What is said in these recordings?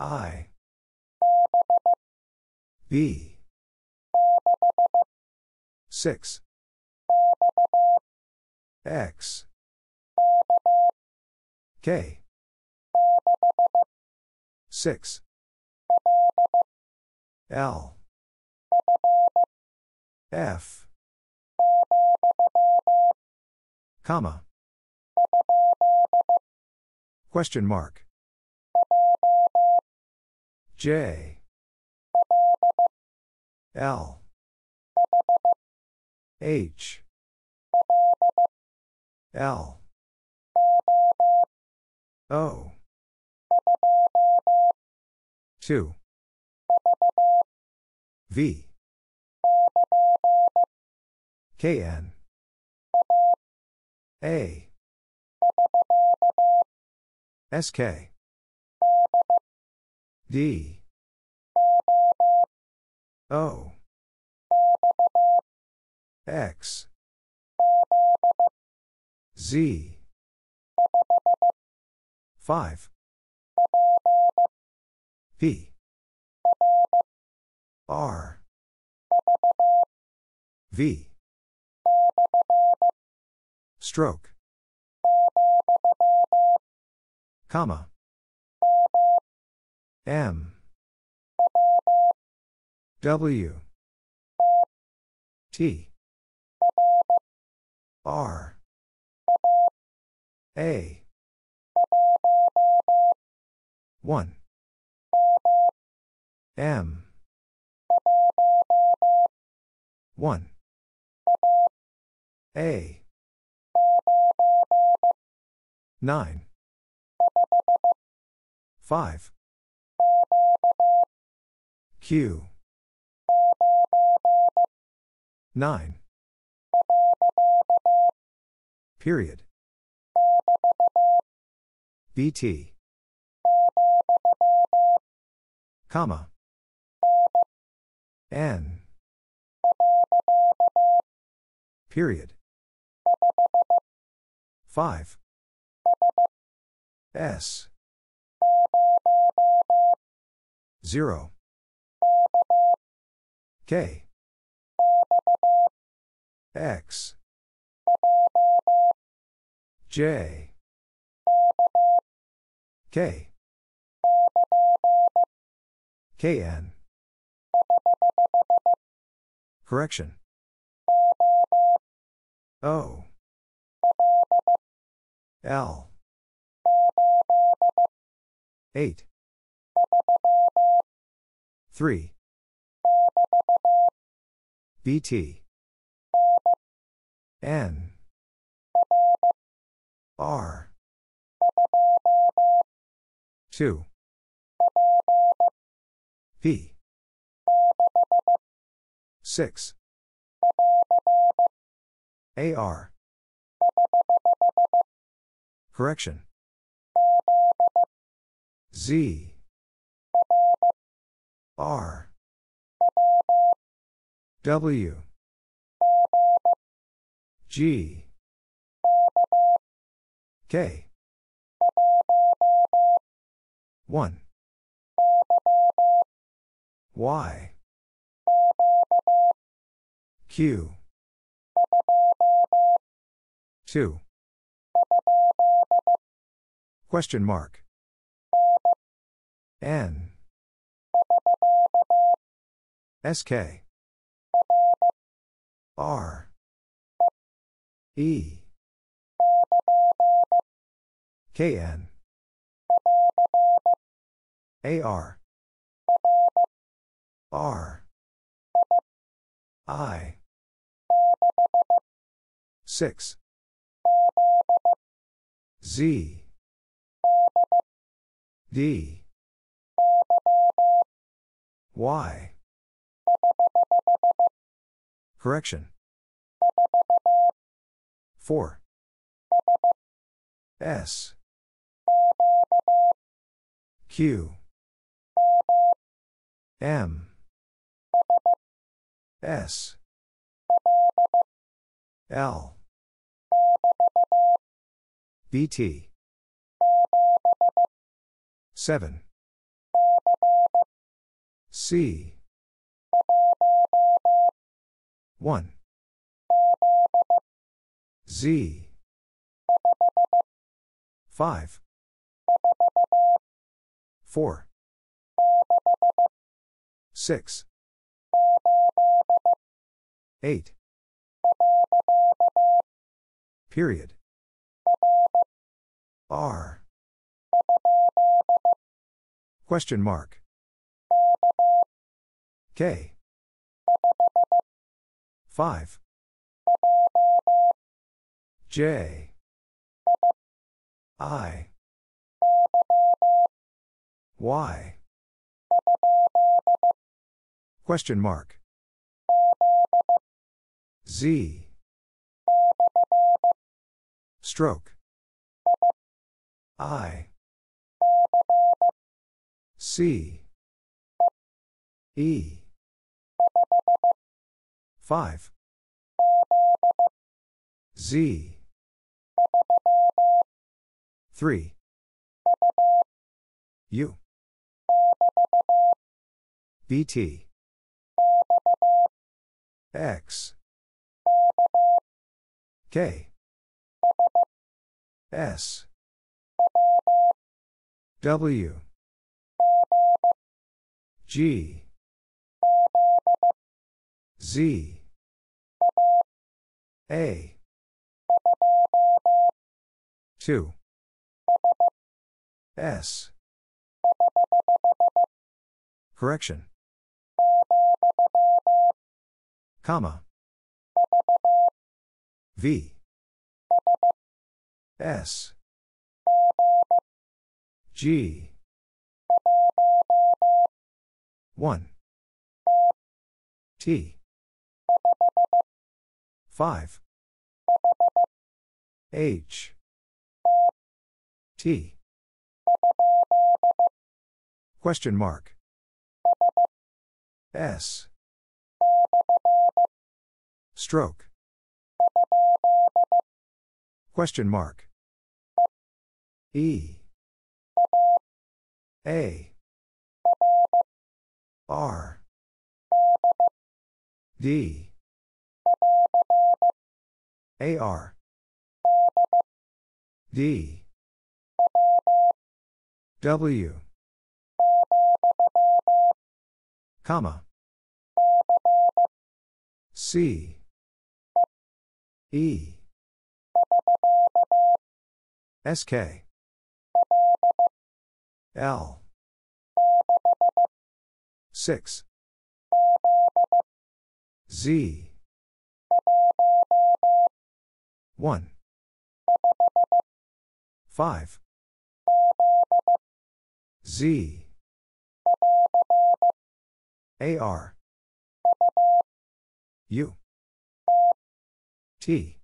I. B. 6. X. K. 6. L. F. Comma. Question mark. J. L. H. L. O. 2. V. KN. A. SK. D. O. X. Z. 5. P. R. V. Stroke. Comma. M. W. T. R. A. 1. M. 1. A. 9. 5. Q. 9. Period. BT. Comma. N. Period. 5. S. 0. K. X. J. K. KN. Correction. O. L. 8. 3. BT. N. R. 2. P. 6. AR. Correction. Z. R. W. G. K. 1. Y. Q. 2. Question mark. N. SK. R. E. KN. AR. R. I. 6. Z. D. Y. Correction. 4. S. Q. M. S. L. BT. 7. C. 1. Z. 5. 4. 6. 8. Period. R. Question mark. K. 5. J. I. Y. Question mark. Z. Stroke. I. C. E. 5. Z. 3. U. BT. X. K. S. W. G. Z. A. 2. S. Correction. Comma. V. S. G. 1. T. 5. H. T. Question mark. S. Stroke. Question mark. E. A. R. D. AR. D. W. Comma. C. E. SK. L. 6. Z. 1. 5. Z. AR. U. T.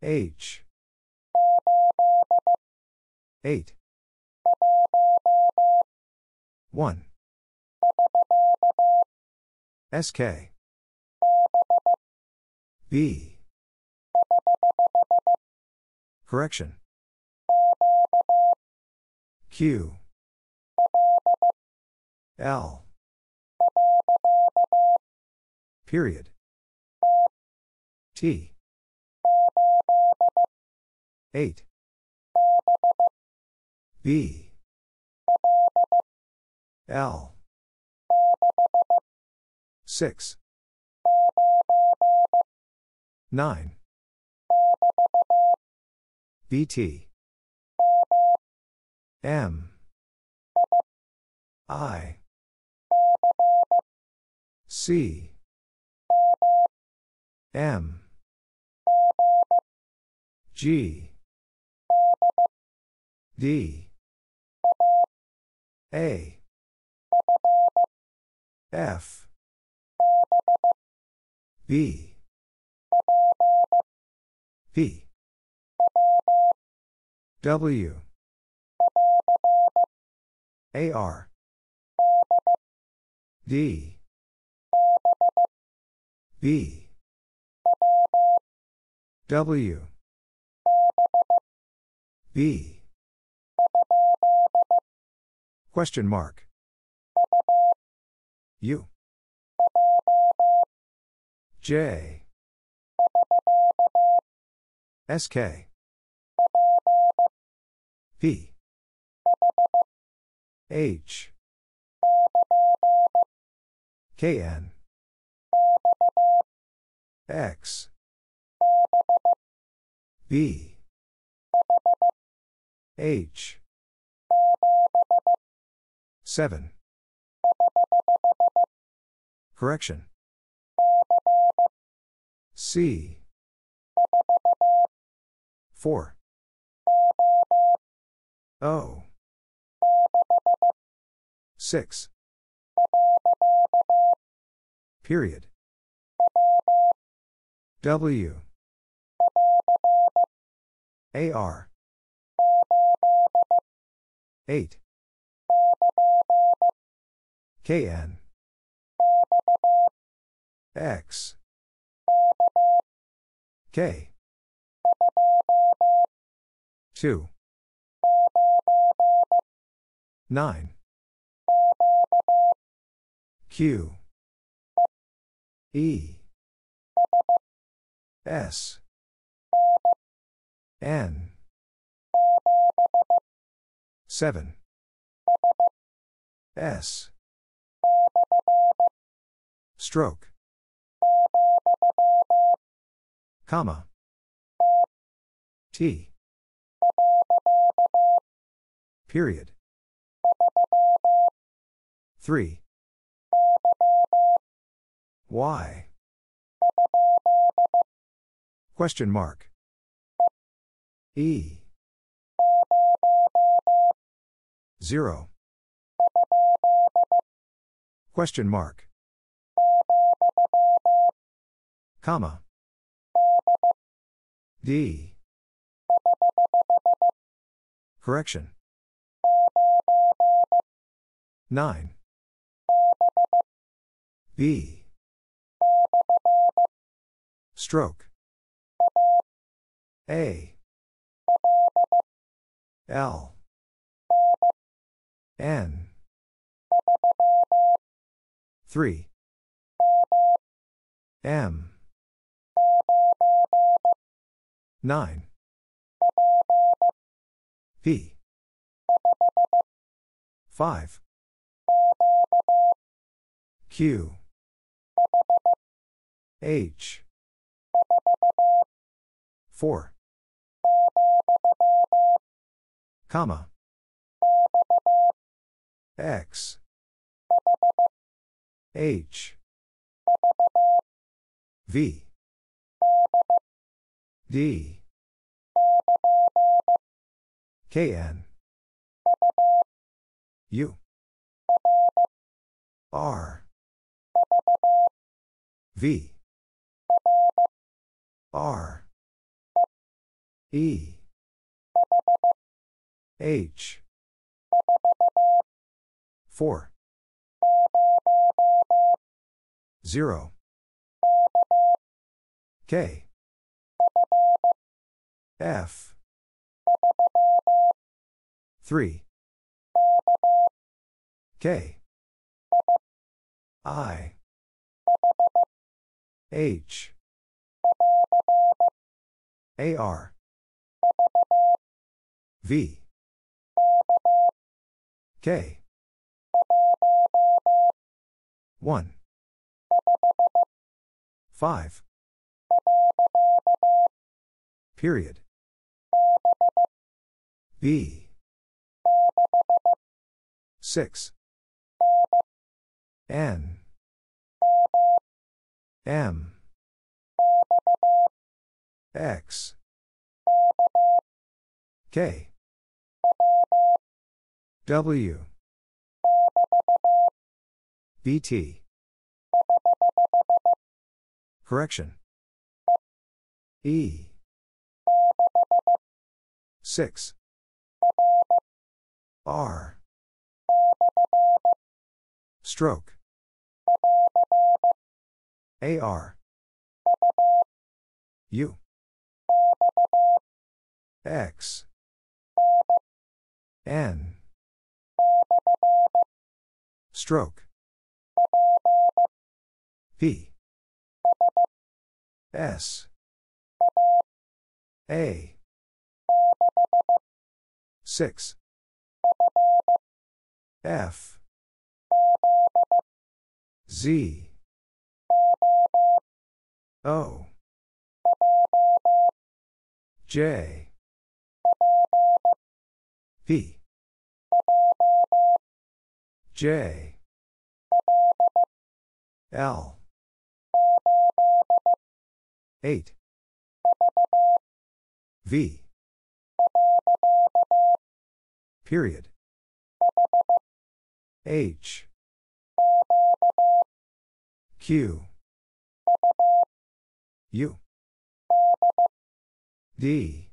H. 8. 1. SK. B. Correction. Q. L. Period. T. 8. B. L. 6. 9. BT. M. I. C. M. G. D. A. F. B. P. W. AR. D. B. W. B. Question mark. U. J. SK. P. H. KN. X. B. H. 7. Correction. C. 4. O. 6. Period. W. AR. 8. KN. X. K. 2. 9. Q. E. S. N. 7. S. Stroke. Comma. T. Period. 3. Y. Question mark. E. 0. Question mark. Comma. D. Correction. 9. B. Stroke. A. L. N. 3. M. 9. P. 5. Q. H. 4. Comma. X. H. V. D. KN. U. R. V. R. E. H. 4. 0. K. F. 3. K. I. H. AR. V. K. 1. 5. Period. B. 6. N. M. X. K. W. BT. Correction. E. 6. R. Stroke. AR. U. X. N. Stroke. P S A 6 F. Z. O. J. P. J. L. 8 V Period. H. Q. U. D.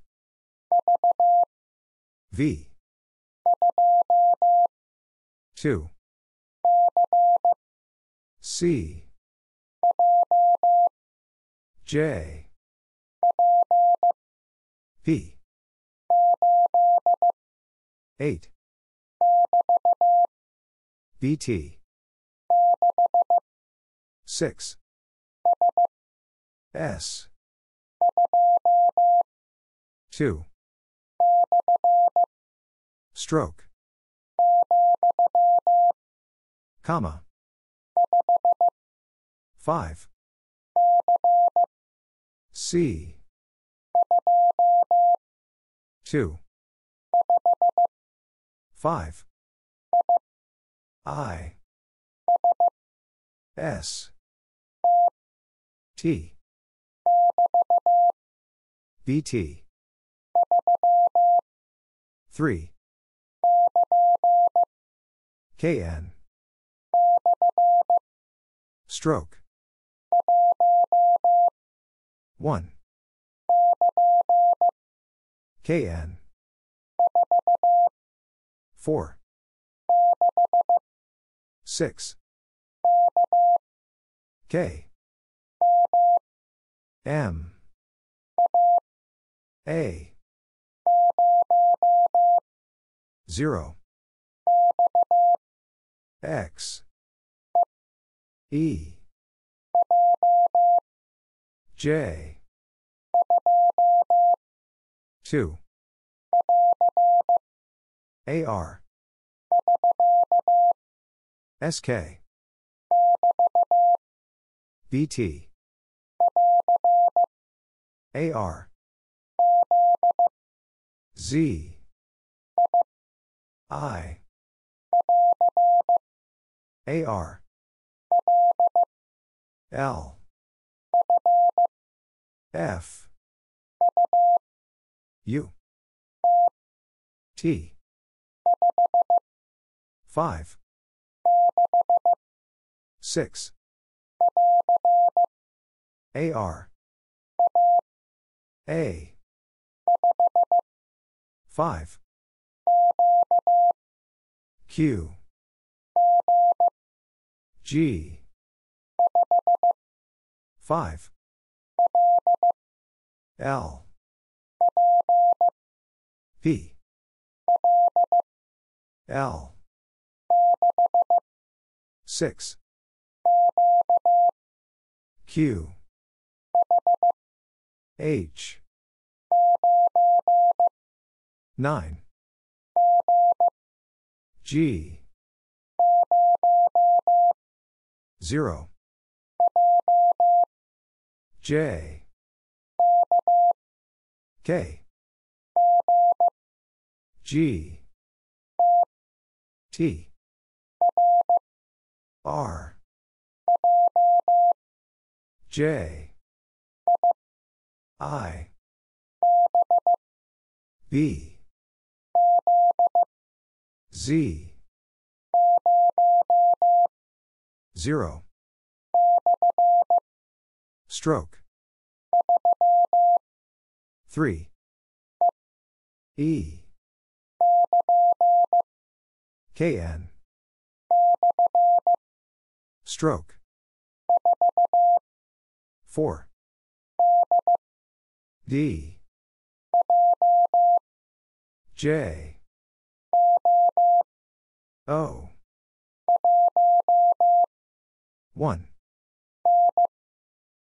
V. 2 C. J. P 8 BT 6 S. 2 Stroke. Comma. 5 C. 2 5 I. S. T. BT 3 KN Stroke. 1 KN 4 6 K. M. A. 0 X. E. J. 2 AR SK BT AR Z I AR L F U T. 5 6 AR A. 5 Q. G. 5 L. P L. 6 Q. H. 9 G. 0 J. K G. T. R. J. I. B. Z. 0 Stroke. 3 E KN Stroke. 4 D. J. O. 1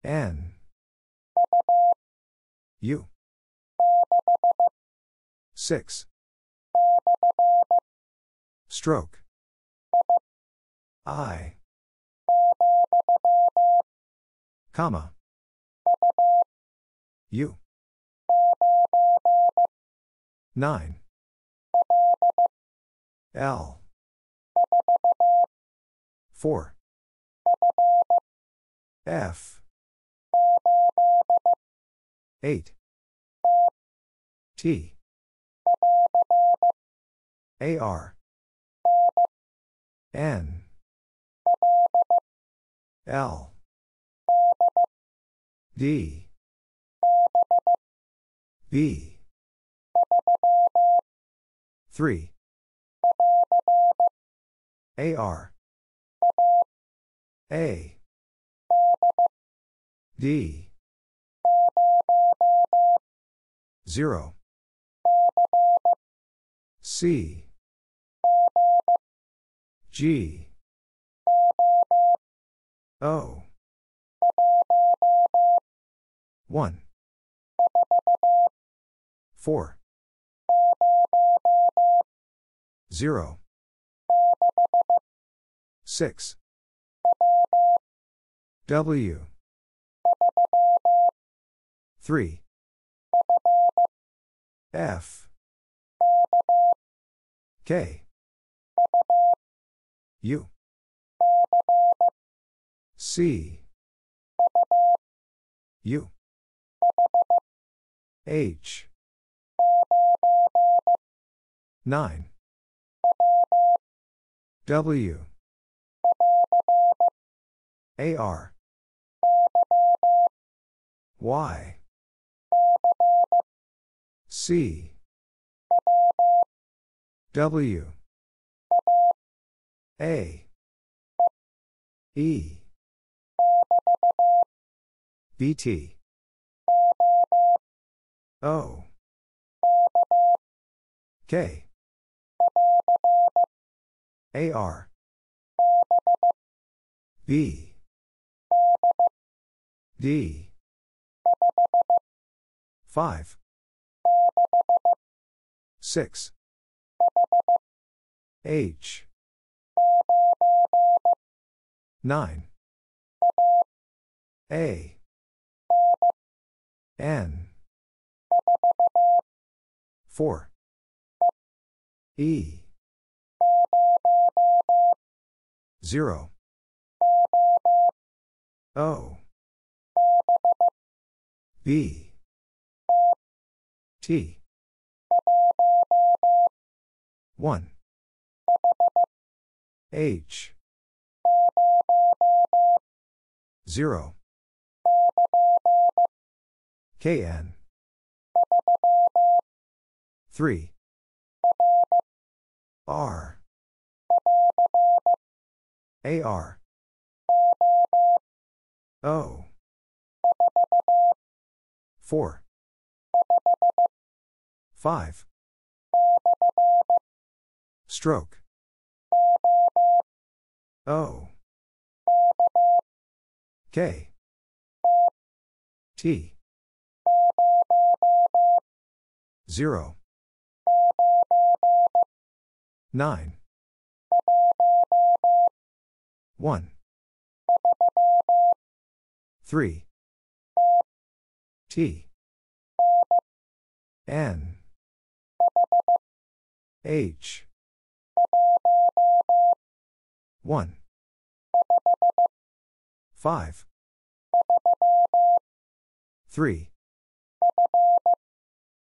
N. U. 6. Stroke. I. Comma. U. 9. L. 4. F. 8. T. AR. N. L. D. B. 3. AR. A. D. 0. C. G. O. 1. 4. 0. 6. W. 3. F. K. U. C. U. H. 9. W. AR. Y. C. W. A. E. BT. O. K. AR. B. D. 5. 6. H. 9. A. N. 4. E. 0. O. B. T. 1. H. 0. KN. 3. R. AR. O. 4. 5. Stroke. O. K. T. 0. 9. 1. 3. T. N. H. 1. 5. 3.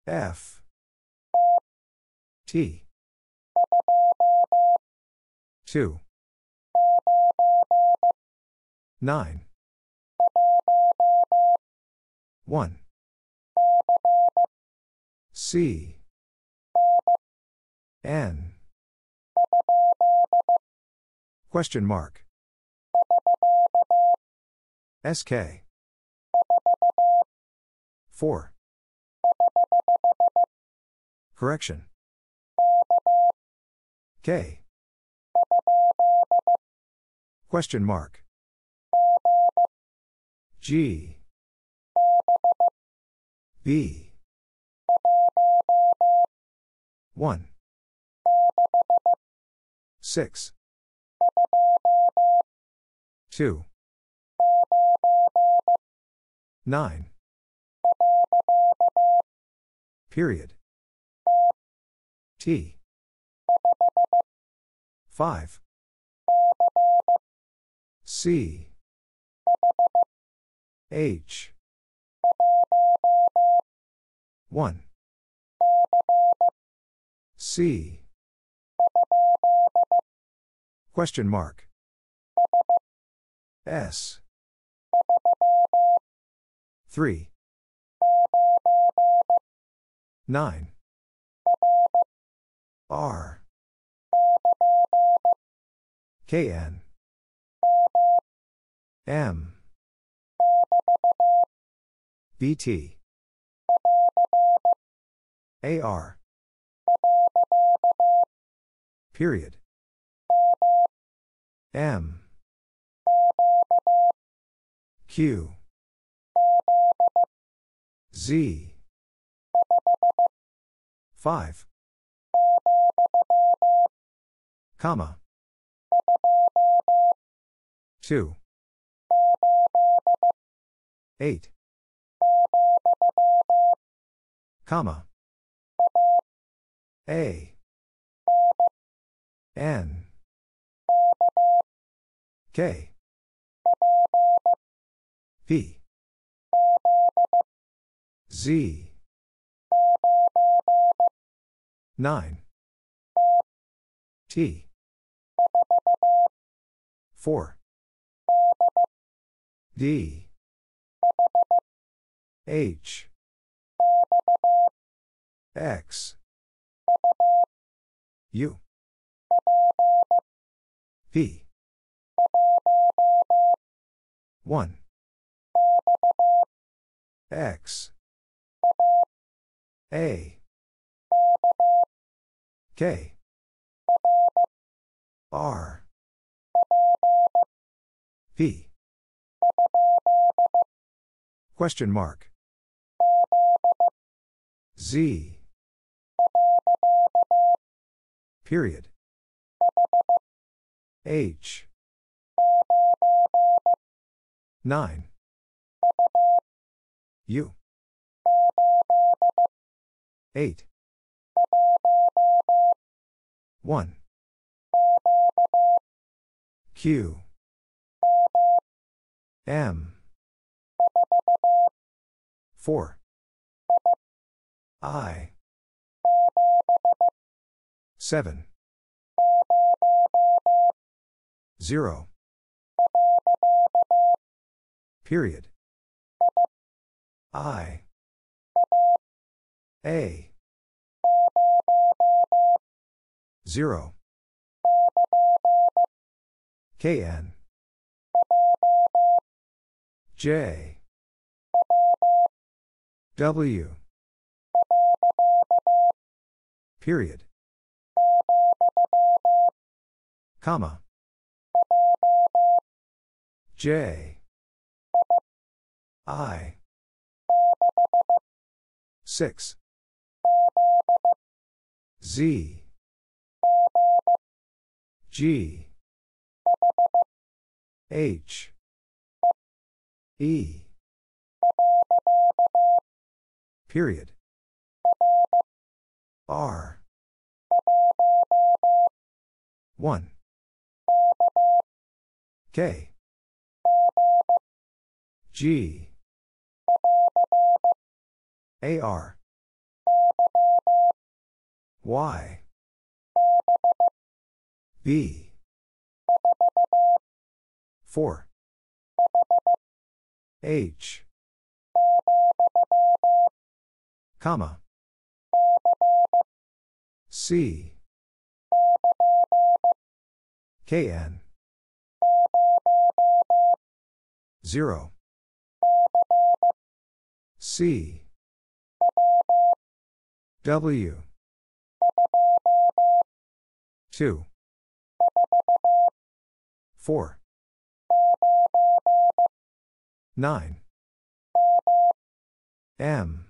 F. T. 2. 9. 1. C. N. Question mark. SK. 4. Correction. K. Question mark. G. B. 1. 6. 2. 9. Period. T. 5. C. H. 1. C. Question mark. S. 3. 9. R. KN. M. BT. AR. Period. M. Q. Z. 5. Comma. 2. 8. Comma. A. N. K. P. Z. 9. T. 4. D. H. X. U. P. 1. X. A. K. R. P. Question mark. Z. Period. H. 9. U. 8. 1. Q. M. 4. I. 7. 0. Period. I. A. 0. KN. J. W. Period. Comma. J. I. 6. Z. G. H. E. Period. R. 1. K. G. AR. Y. B. 4. H. Comma. C. KN. 0. C. W. 2. 4. 9. M.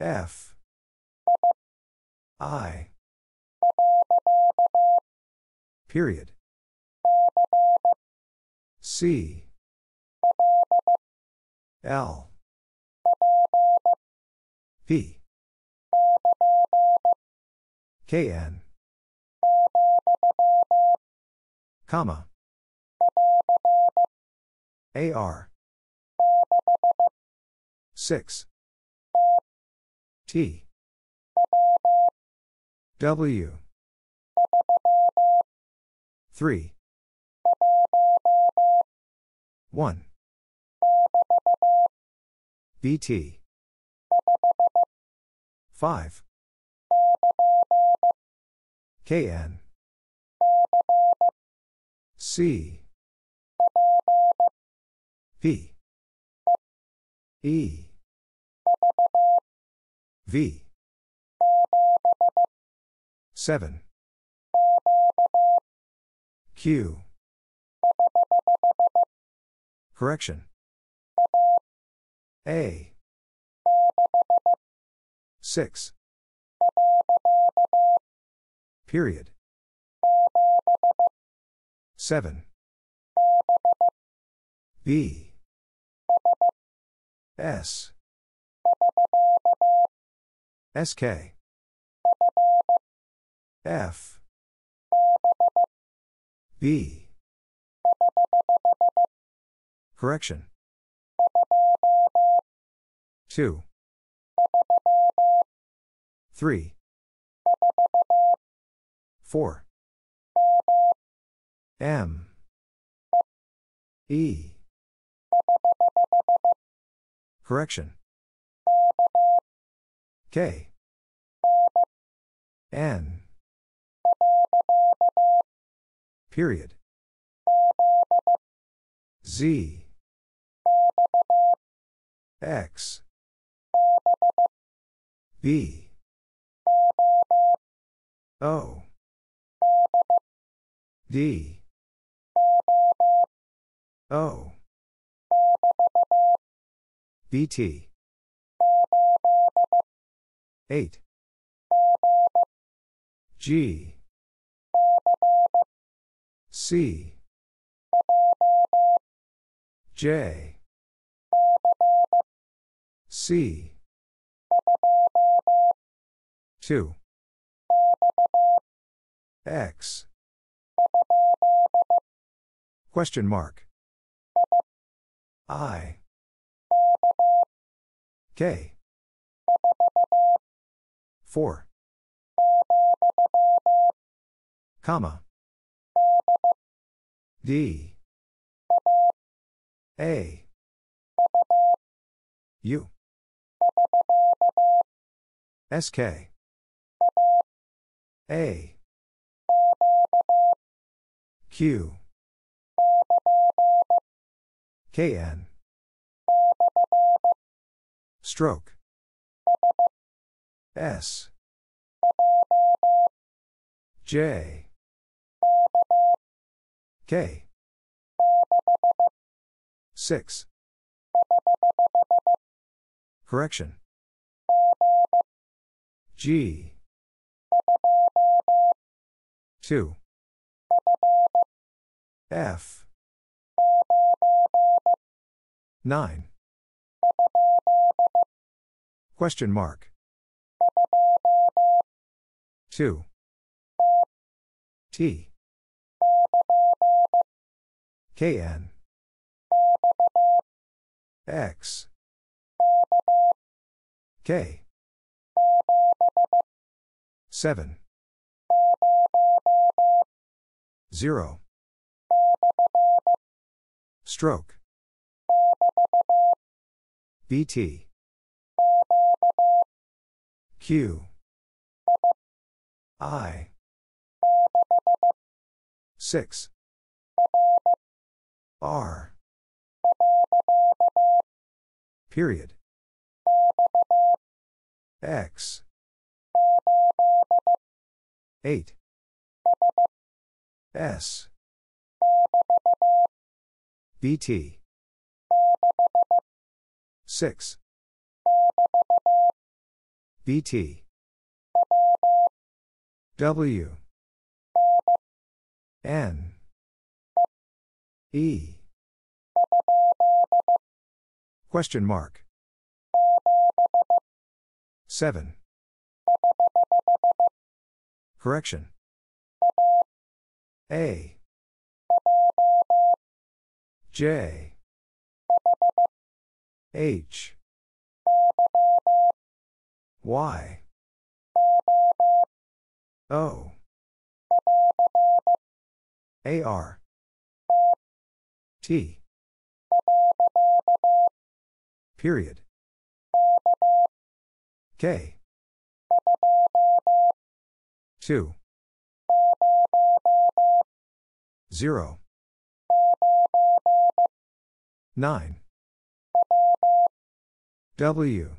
F. I. Period. C. L. P. KN. Comma. AR. 6. T. W. 3. 1. BT. 5. KN. C. P. E. V. 7. Q. Correction. A. 6. Period. 7. B. S. SK. F. B. Correction. 2. 3. 4. M. E. Correction. K. N. Period. Z. X. B. O. D. O. BT. 8. G. C. J. C. 2. X. Question mark. I. K. 4. Comma. D. A. U. SK. A. Q. KN. Stroke. S. J. K. 6. Correction. G. 2. F. 9. Question mark. 2. T. KN. X. K. 7. 0. Stroke. BT. Q. I. 6. R. Period. X. 8. S. BT. 6. BT. W. N. E. Question mark. 7. Correction. A. J. H. Y. O. AR. T. Period. K. 2. 0. 9. W.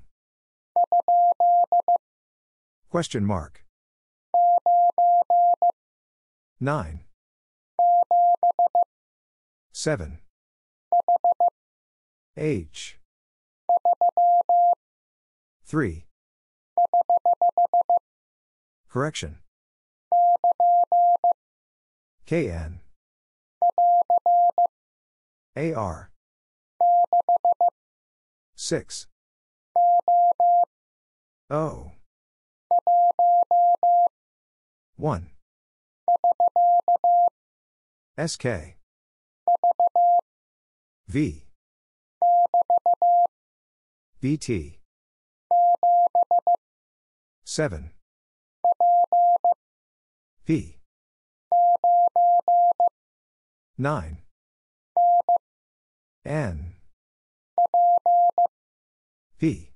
Question mark. 9. 7. H. 3. Correction. KN. AR. 6. O. 1. SK. V. BT. 7. P. 9. N. P.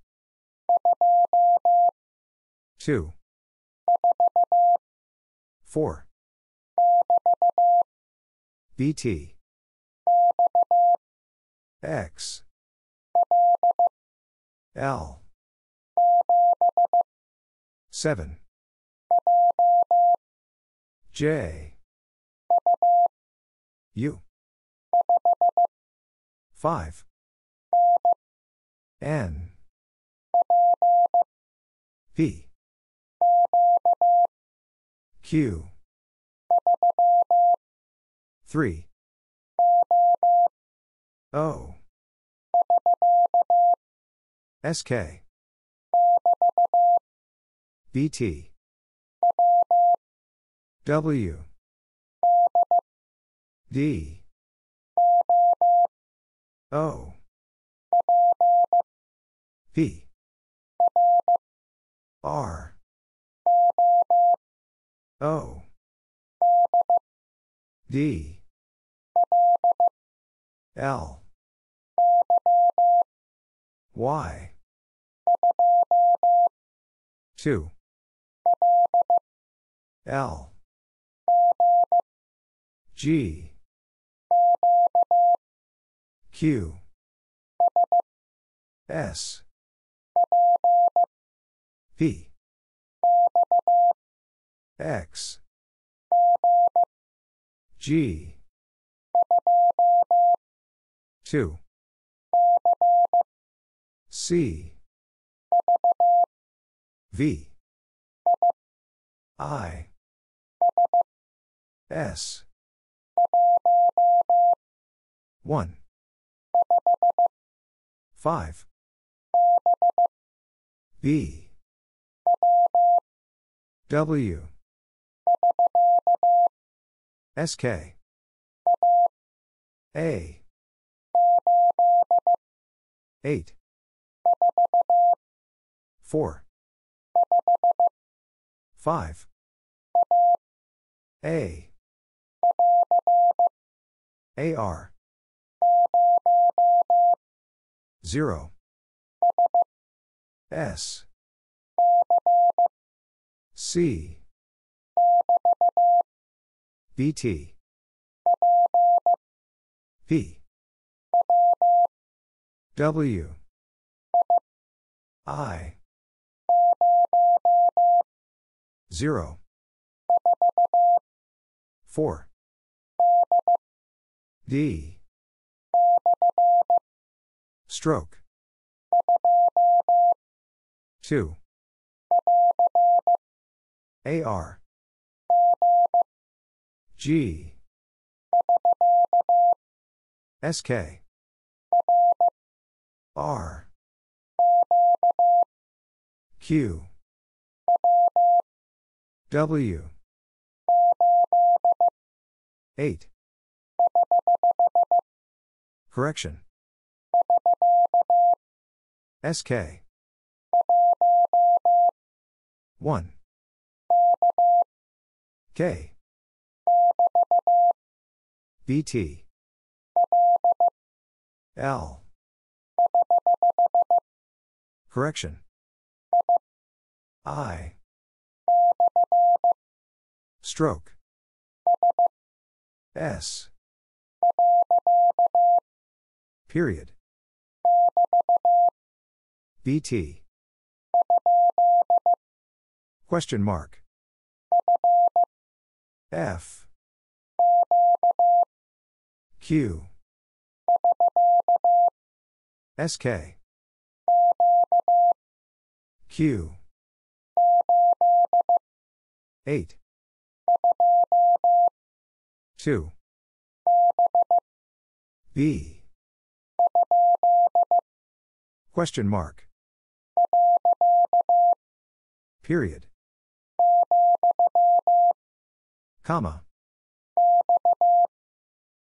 2. 4. BT. X. L. 7. J. U. 5. N. P. Q. 3. O. SK. BT. W. D. O. P. R. O. D. L. Y. 2. L. G. Q. S. P. X. G. 2. C. V. I. S. 1. 5. B. W. SK. A. 8. 4. 5. A. AR. 0. S. C. BT. P. W. I. 0. 4. D. Stroke. 2. AR. G. SK. R. Q. W. 8. Correction. SK. 1. K. BT. L. Correction. I. Stroke. S. Period. BT. Question mark. F. Q. SK. Q. 8. 2. B. Question mark. Period. Comma.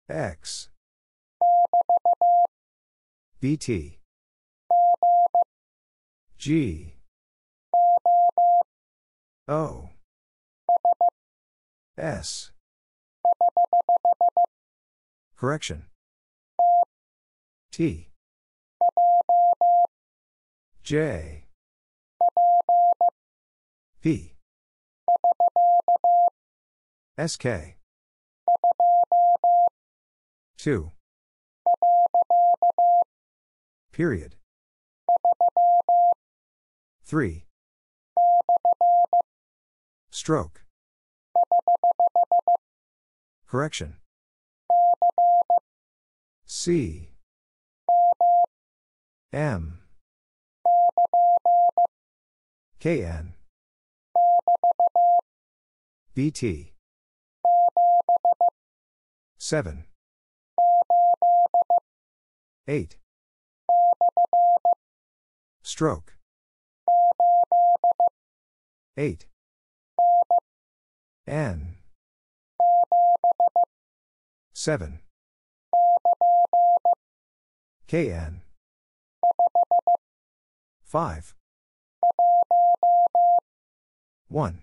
X. BT. G. O. S. Correction. T. J. P. SK. 2. Period. 3. Stroke. Correction. C. M. KN. BT. 7. 8. Stroke. 8. N. 7. KN. 5. 1.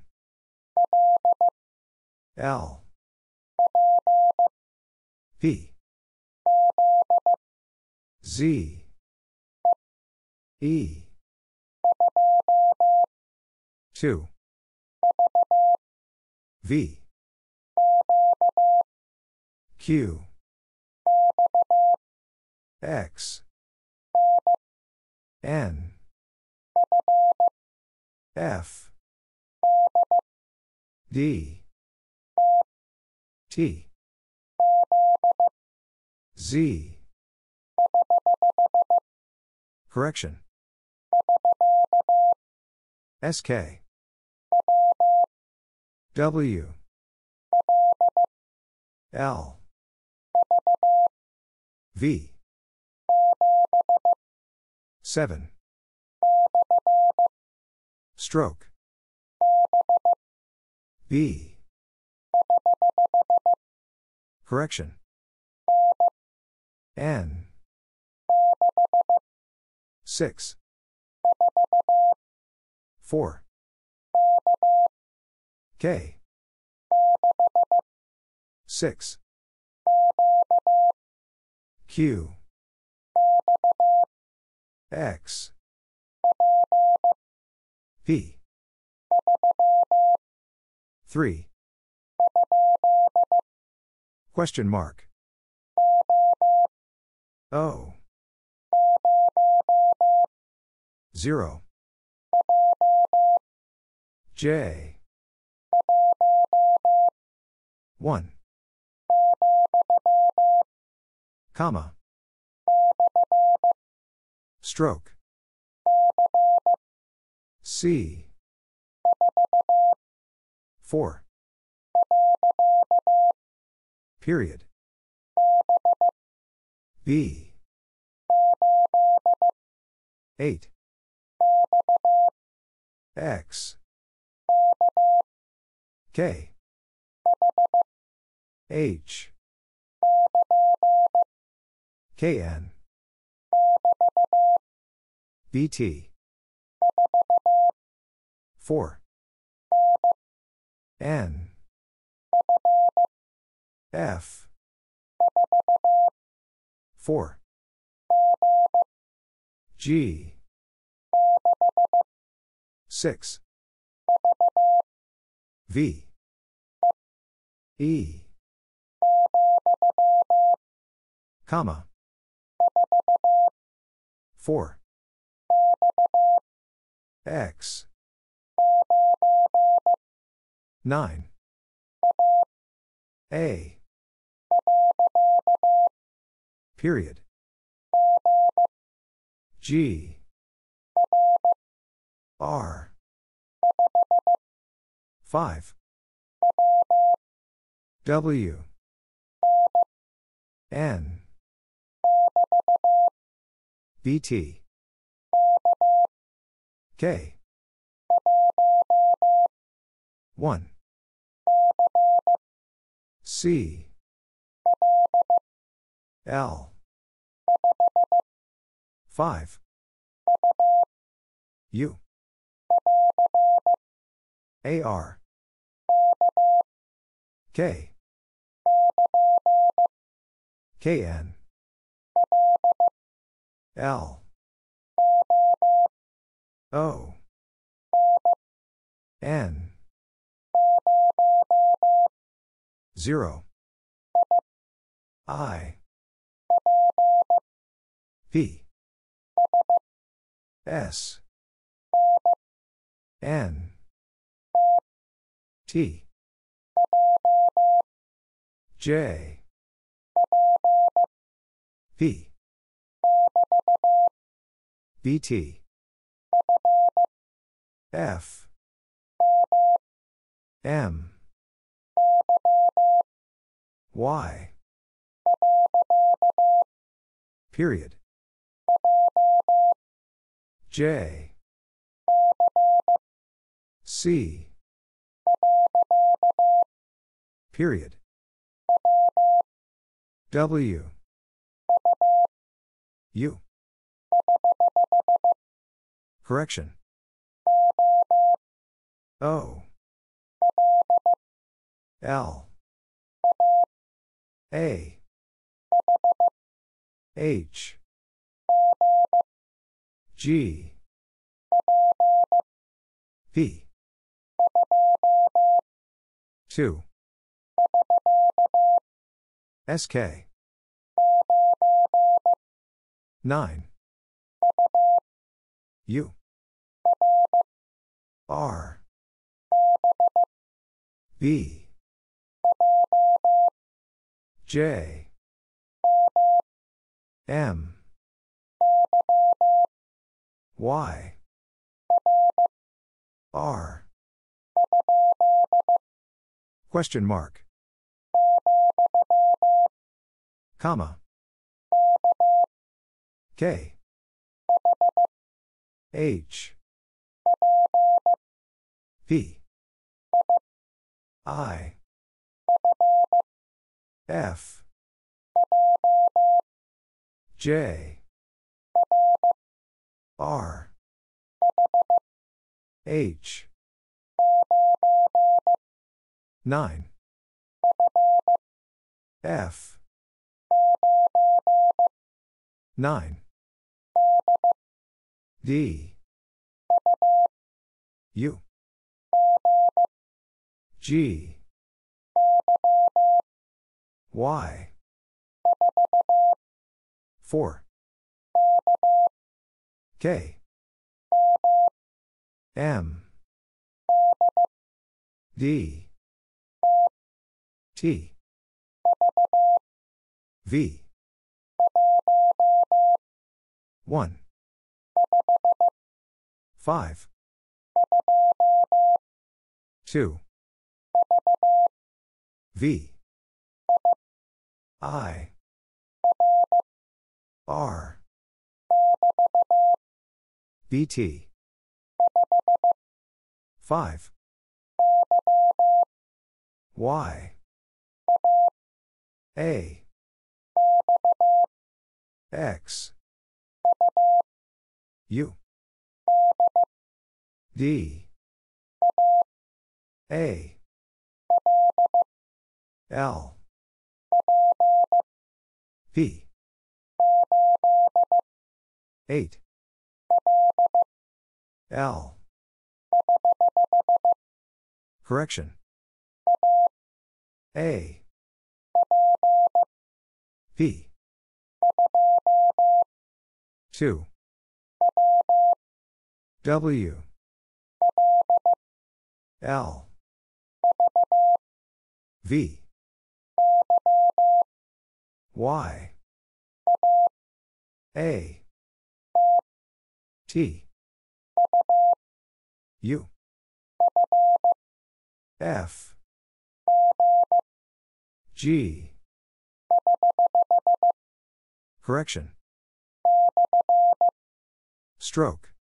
L. P. Z. E. 2. V. Q. X. N. F. D. T. Z. Correction. SK. W. L. V. 7. Stroke. B. Correction. N. 6. 4. K. 6. Q. X. P. 3. Question mark. O. 0. J. 1. Comma. Stroke. C. 4. Period. B. 8. X. K. H. KN. BT. 4. N. F. 4. G. 6. V. E. Comma. 4. X. 9. A. Period. G. R. 5. W. N. BT. K. 1. C. L. 5. U. AR. K. KN. L. O. N. 0. I. P. S. N. T. J. P. BT. F. M. Y. Period. J. C. Period. W. U. Correction. O. L. A. H. G. P. 2. SK. 9. U. R. B. J. M. Y. R. Question mark. Comma. K. H. P. I. F. J. R. H. 9. F. 9. D. U. G. Y. 4. K. M. D. T. V. 1. 5. 2. V. I. R. BT. 5. Y. A. X. U. D. A. L. P. 8. L. Correction. A. P. 2. W. L. V. Y. A. T. U. F. G. Correction. Stroke.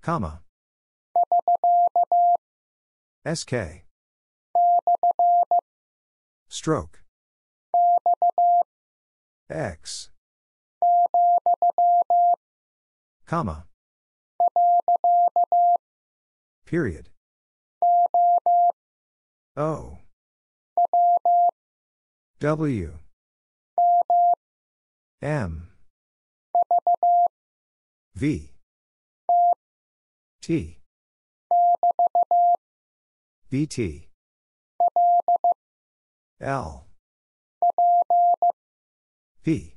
Comma. SK. Stroke. X. Comma. Period. O. W. M. V. T. BT. L. P.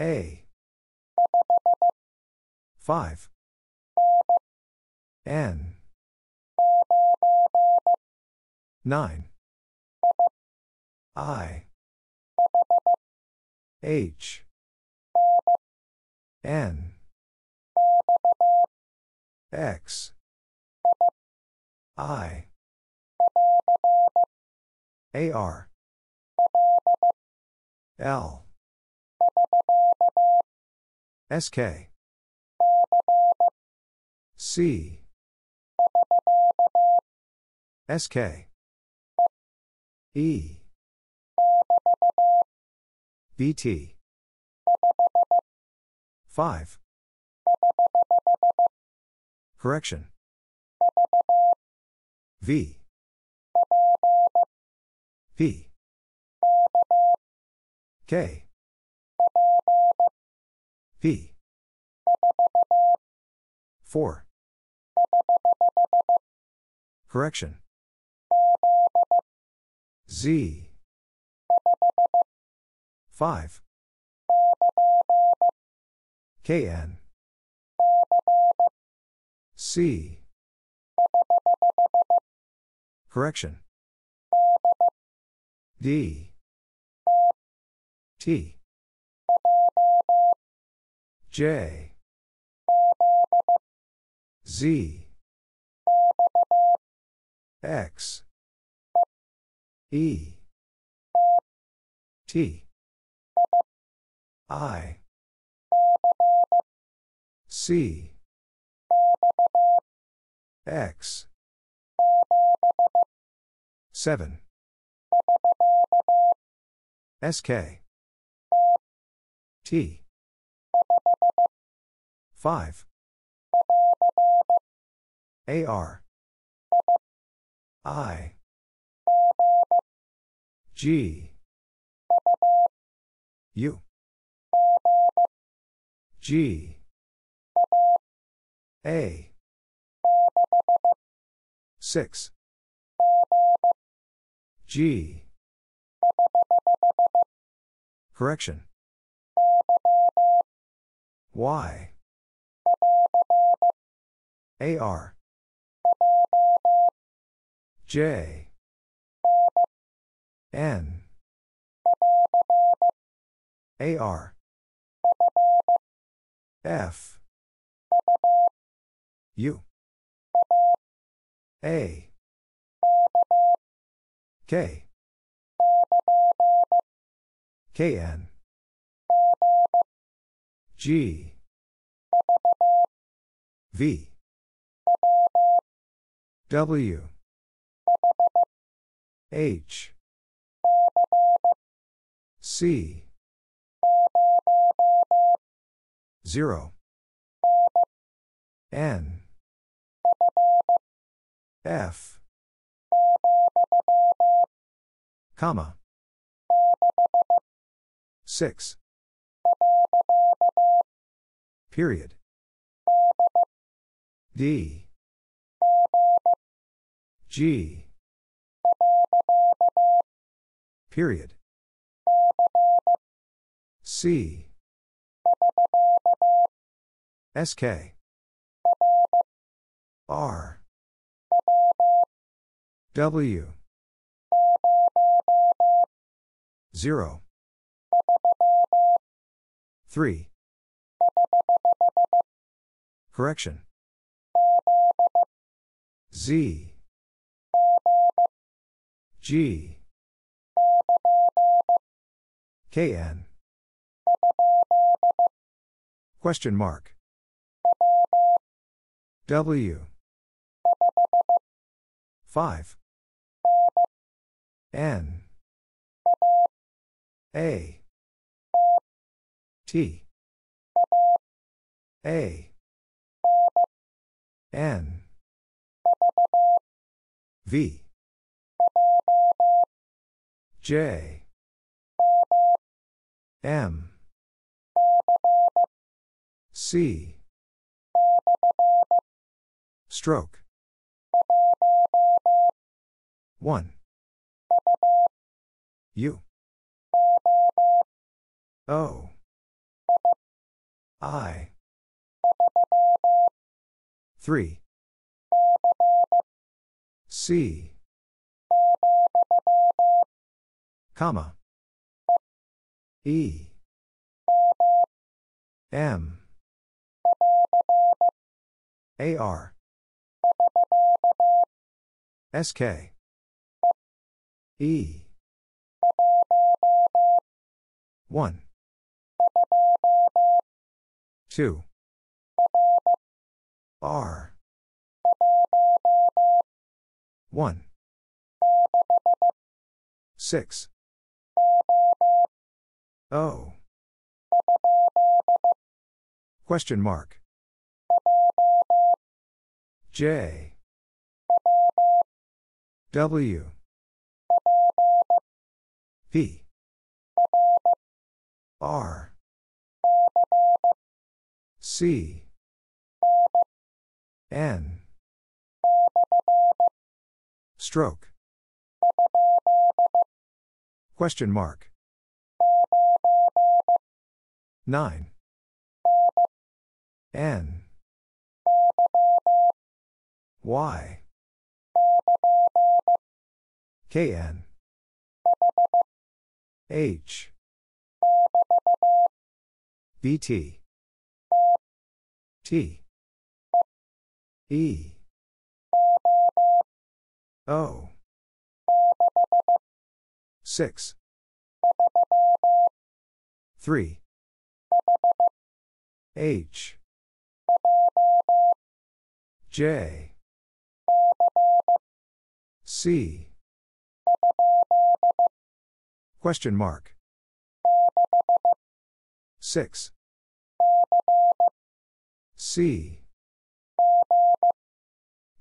A. 5. N. 9. I. H. N. X. I. AR. L. SK. C. SK. E. BT. 5. Correction. V. P. K. P. 4. Correction. Z. 5. KN. C. Correction. D. T. J. Z. X. E. T. I. C. X. 7. SK. T. 5. AR. I. G. U. G. A. 6. G. Correction. Y. AR. J. N. AR. F. U. A. K. KN G. V. W. H. C 0 N. F. Comma. 6 period. D. G. Period C. SK R. W. 0 3 Correction. Z. G. KN Question mark. W. 5 N. A. T. A. N. V. J. M C. Stroke. 1 U. O. I. 3 C. Comma. E M. AR SK E. 1 2 R. 1 6 O Question mark. J. W. P. R. C. N. Stroke. Question mark 9 N. Y. KN H. BT T. E. O. 6 3 H. J. C. Question mark. 6 C.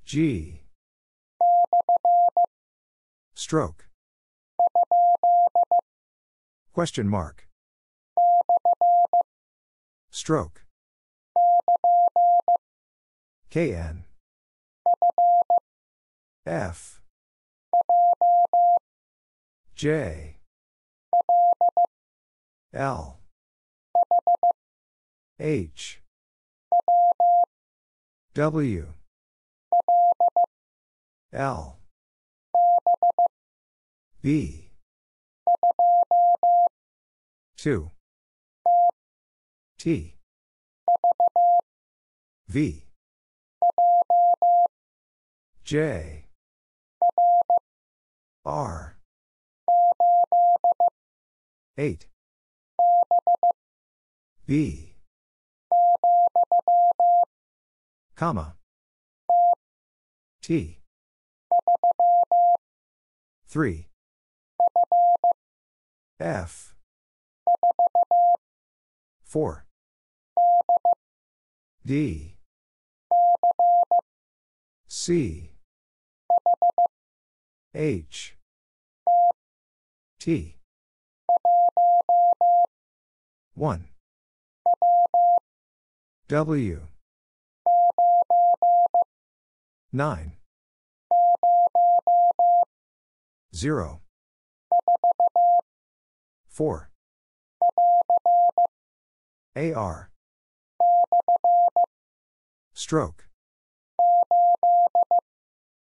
G. Stroke. Question mark Stroke. KN F. J. L. H. W. L. B. 2 T V. J. R. 8. B. Comma. T. 3. F. 4. D. C. H. T. 1. W. 9. 0. 4. AR. Stroke.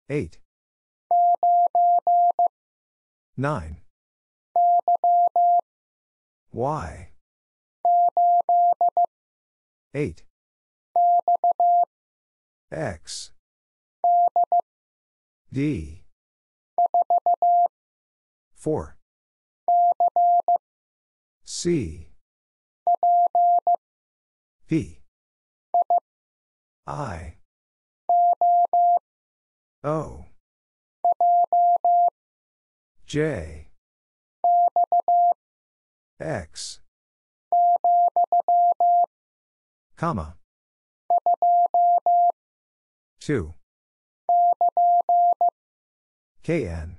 8. 9. Y. 8. X. D. 4. C. P. I. O. J. X. Comma. 2. KN.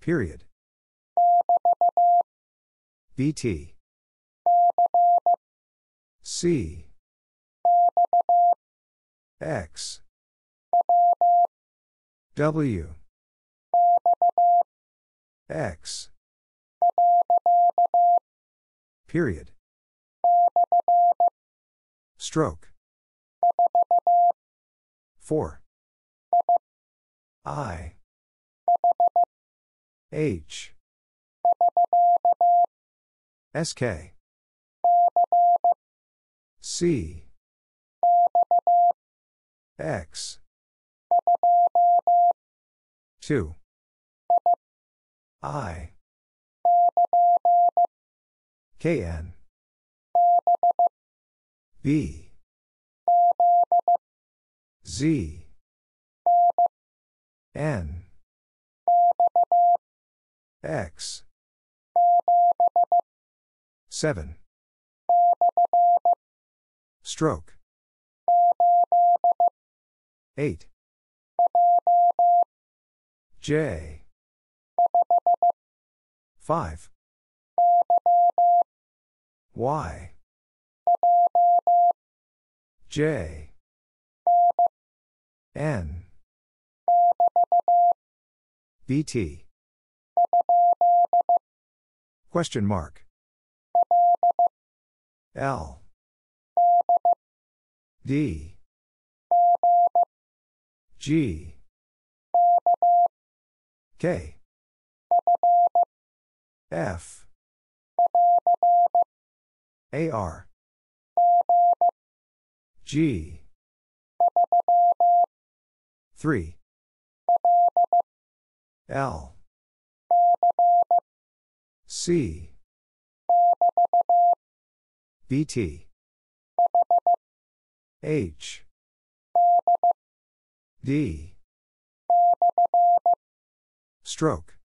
Period. BT. C. X. W. X. Period. Stroke. 4. I. H. SK. C. X. 2. I. KN. B. Z. N. X. 7. Stroke. 8. J. 5. Y. J. N. BT. Question mark. L. D. G. K. F. AR. G. 3. L. C. BT. H. D. Stroke.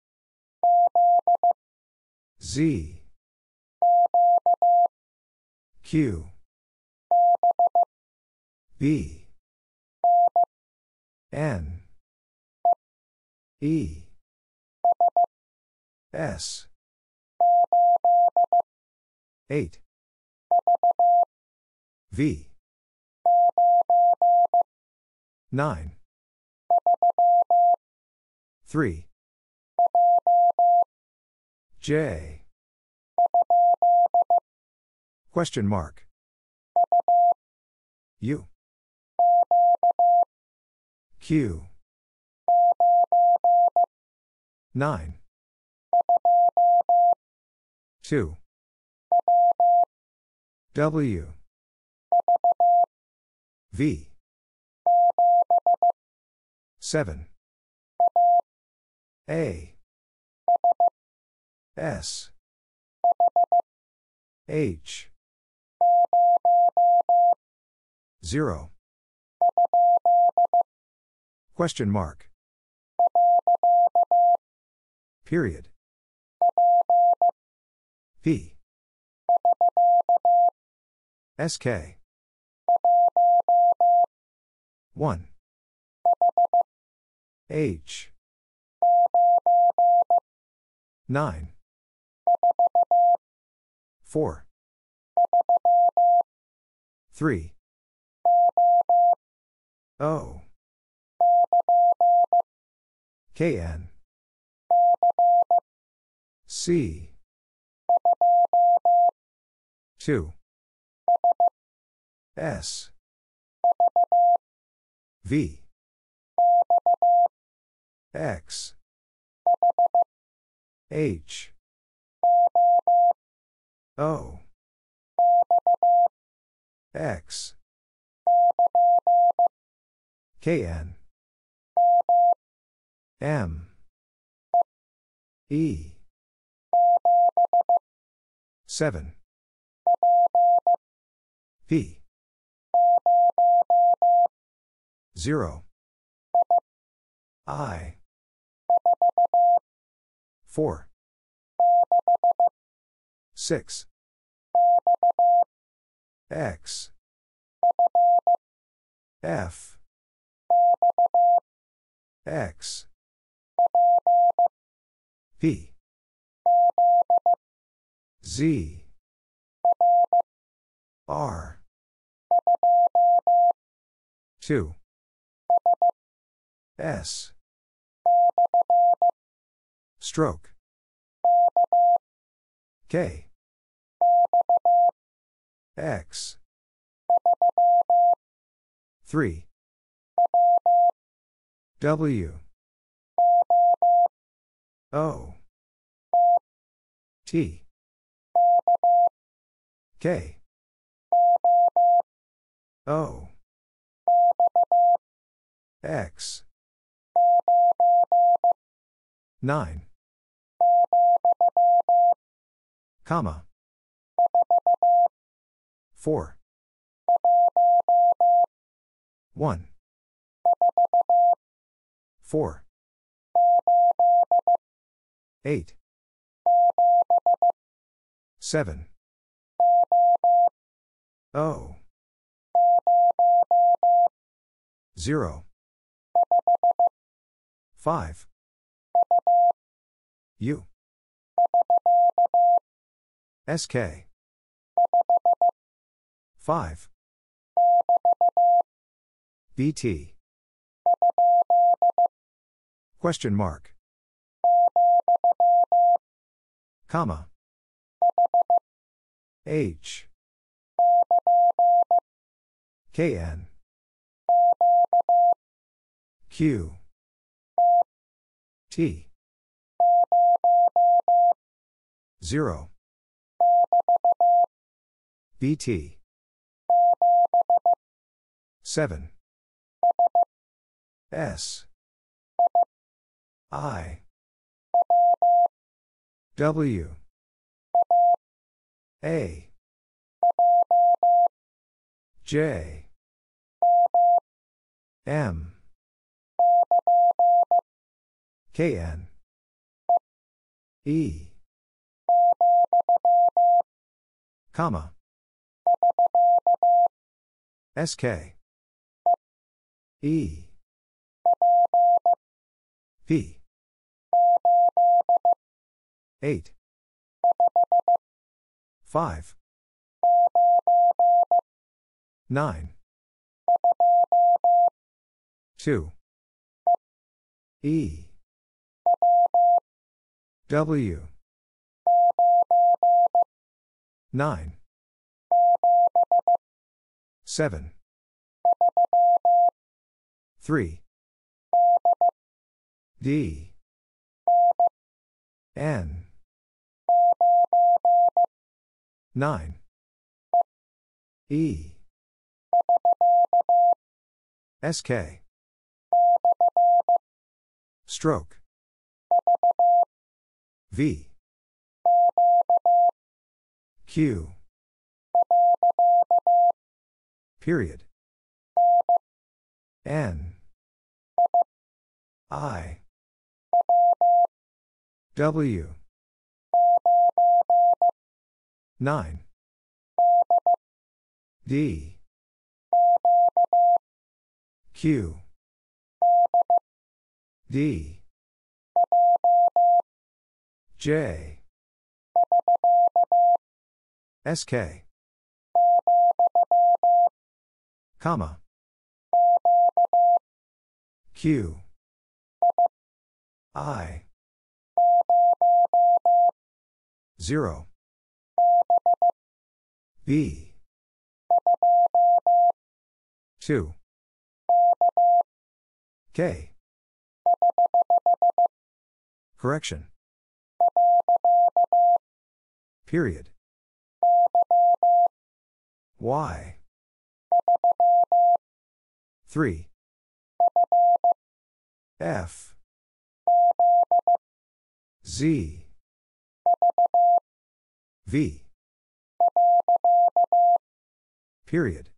Z. Q. B. N. E. S. 8. V. 9. 3. J. Question mark. U. Q. 9. 2. W. V. 7. A. S. H. 0. Question mark. Period. P. SK. 1. H. 9. 4. 3. O. KN. C. 2. S. V. X. H. O. X. KN. M. E. 7. P. 0. I. 4. 6. X. F. X. P. Z. R. 2. S. Stroke. K. X. 3. W. O. T. K. O. X. 9. Comma. 4. 1. 4. 8. 7. O. 0. 5. U. SK. 5. BT. Question mark. Comma. H. KN. Q. T. 0. BT. 7. S. I. W. A. J. M. KN. E. Comma. SK. E. P. 8. 5. 9. 2. E. W. 9. 7. 3. D. N. 9. E. SK. Stroke. V. Q. Period. N. I. W. 9. D. Q. D. J. SK. Comma. Q. I. 0. B. 2. K. Correction. Period. Y. 3. F. Z. V. Period.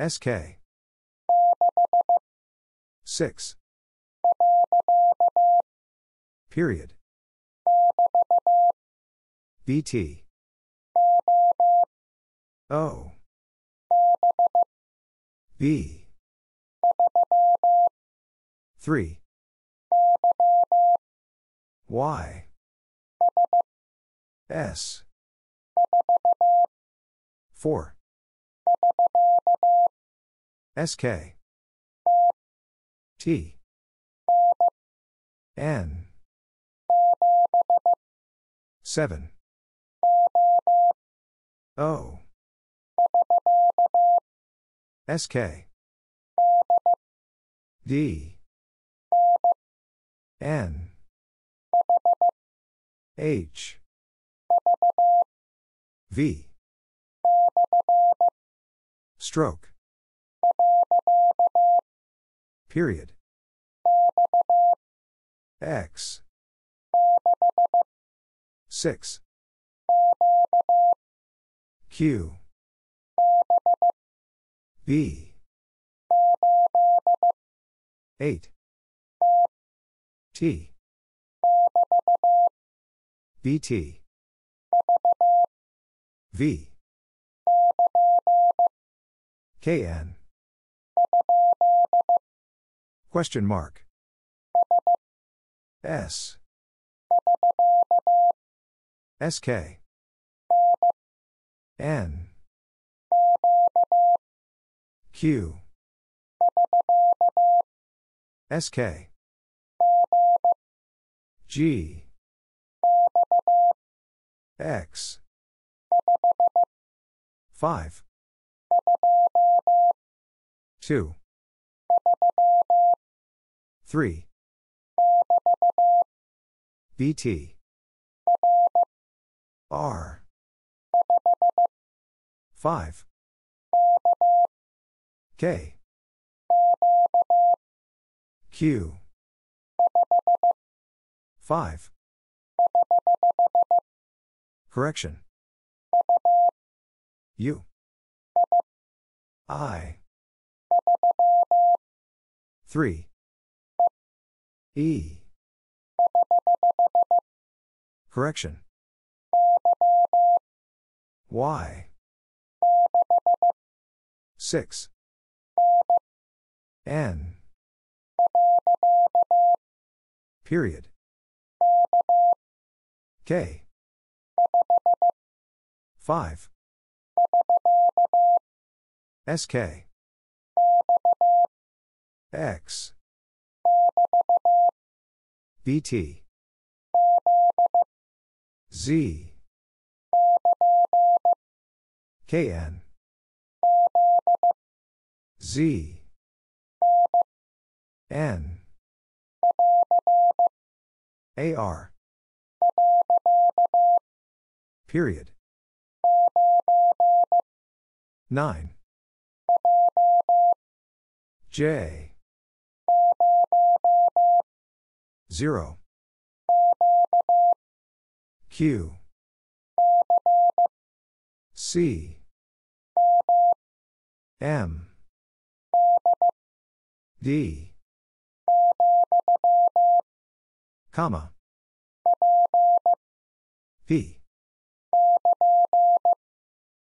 SK. 6. Period. BT. O. B. 3. Y. S. 4. SK. T. N. 7. O. SK. D. N. H. V. Stroke. Period. X. 6. Q. B. 8. T. BT. V. KN. Question mark. S. SK. N. Q. SK. G. X. 5. 2. 3. BT. R. 5. K. Q. 5. Correction. U. I. 3. E. Correction. Y. 6. N. Period. K. 5. SK. X. BT. Z. KN. Z. N. AR. Period. 9. J. 0. Q. C. M. D. Comma. P.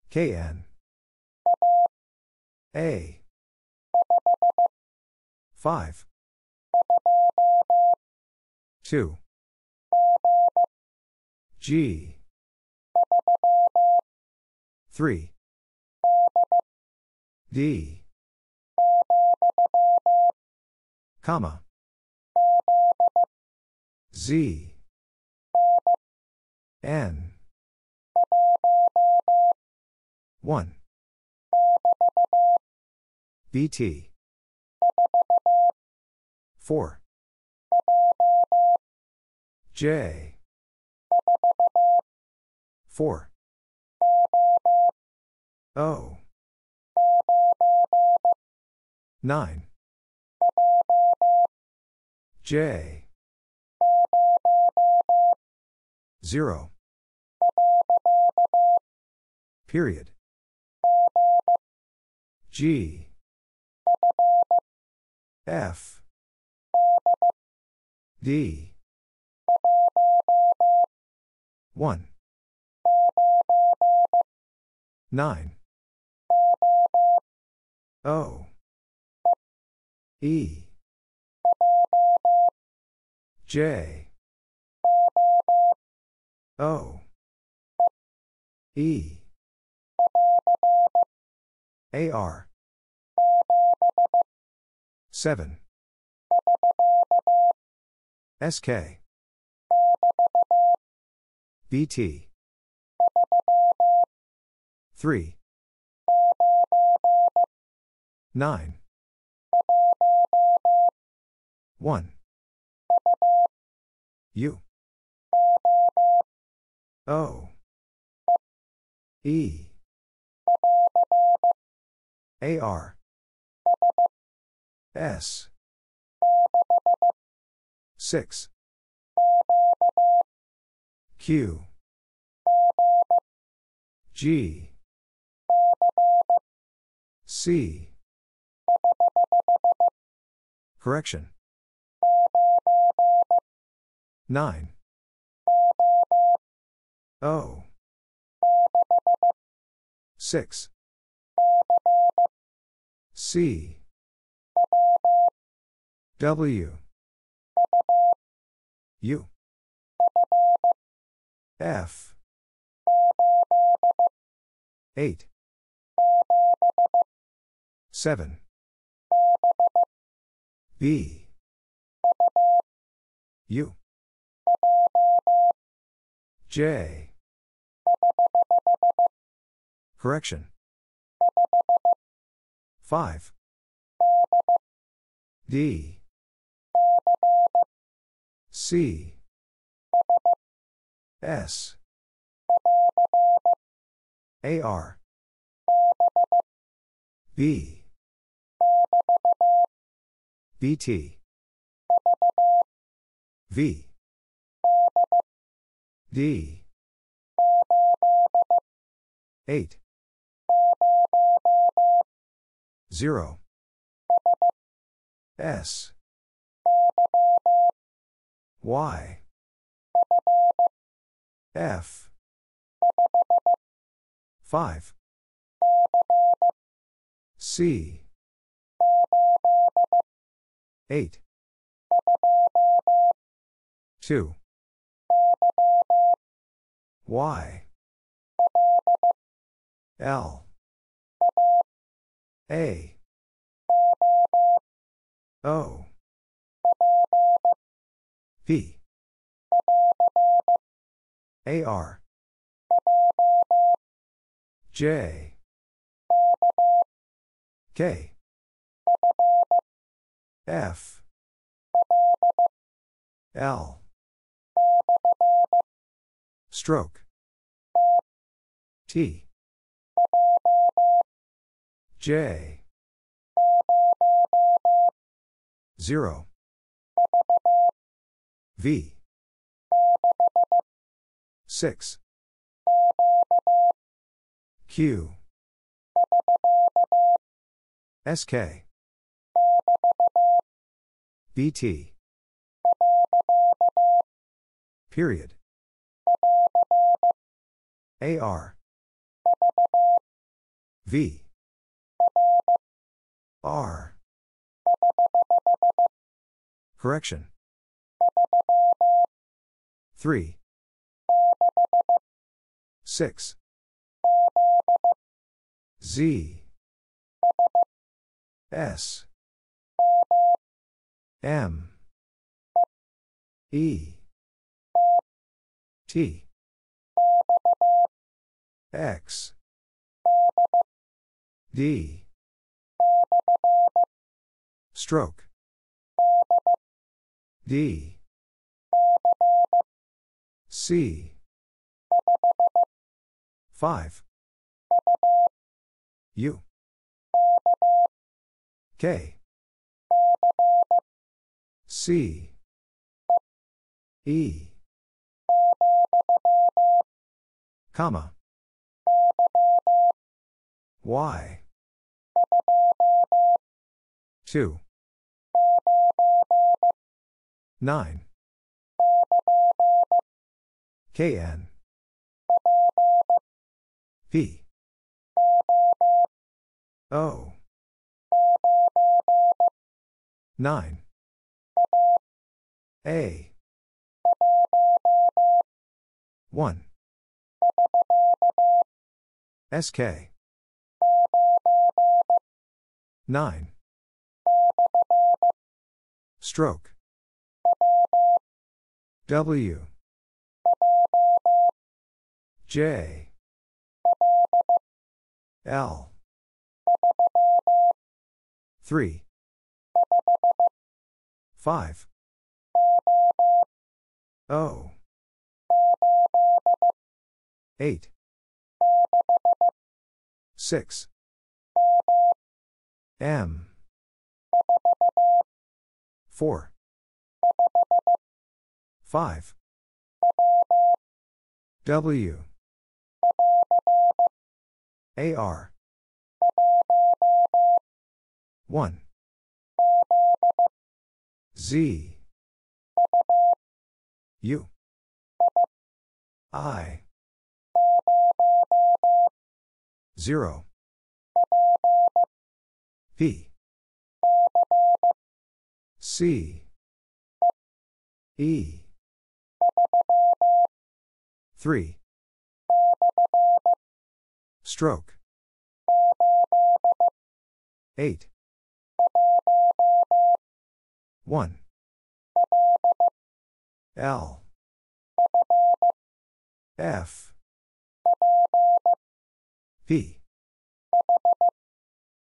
KN. A. 5. 2. G. 3. D. Comma. Z. N. 1. BT. 4. J. 4. O. 9. J. 0. Period. G. F. D. 1. 9. O. E. J. O. E. AR. 7. SK. BT. 3. 9. 1. U. O. E. AR. S. 6. Q. G. C. Correction. 9. O. 6. C. W. U. F. 8. 7. B. U. J. Correction. 5. D. C. S. AR. B. BT. V. D. 8. 0. S. Y. F. 5. C. 8. 2. Y. L. A. O. P. AR. J. K. F. L. Stroke. T. J. 0. V. 6. Q. SK. BT. Period. AR. V. R. Correction. 3. 6. Z. S. M. E. T. X. D. Stroke. D. C. 5. U. K. C. E. Comma. Y. 2. 9. KN. P. O. 9. A. 1. SK. 9. Stroke. W. J. L. 3. 5. O. 8. 6. M. 4. 5. W. AR. 1. Z. U. I. 0. P. C. E. 3. Stroke. 8. 1. L. F. P.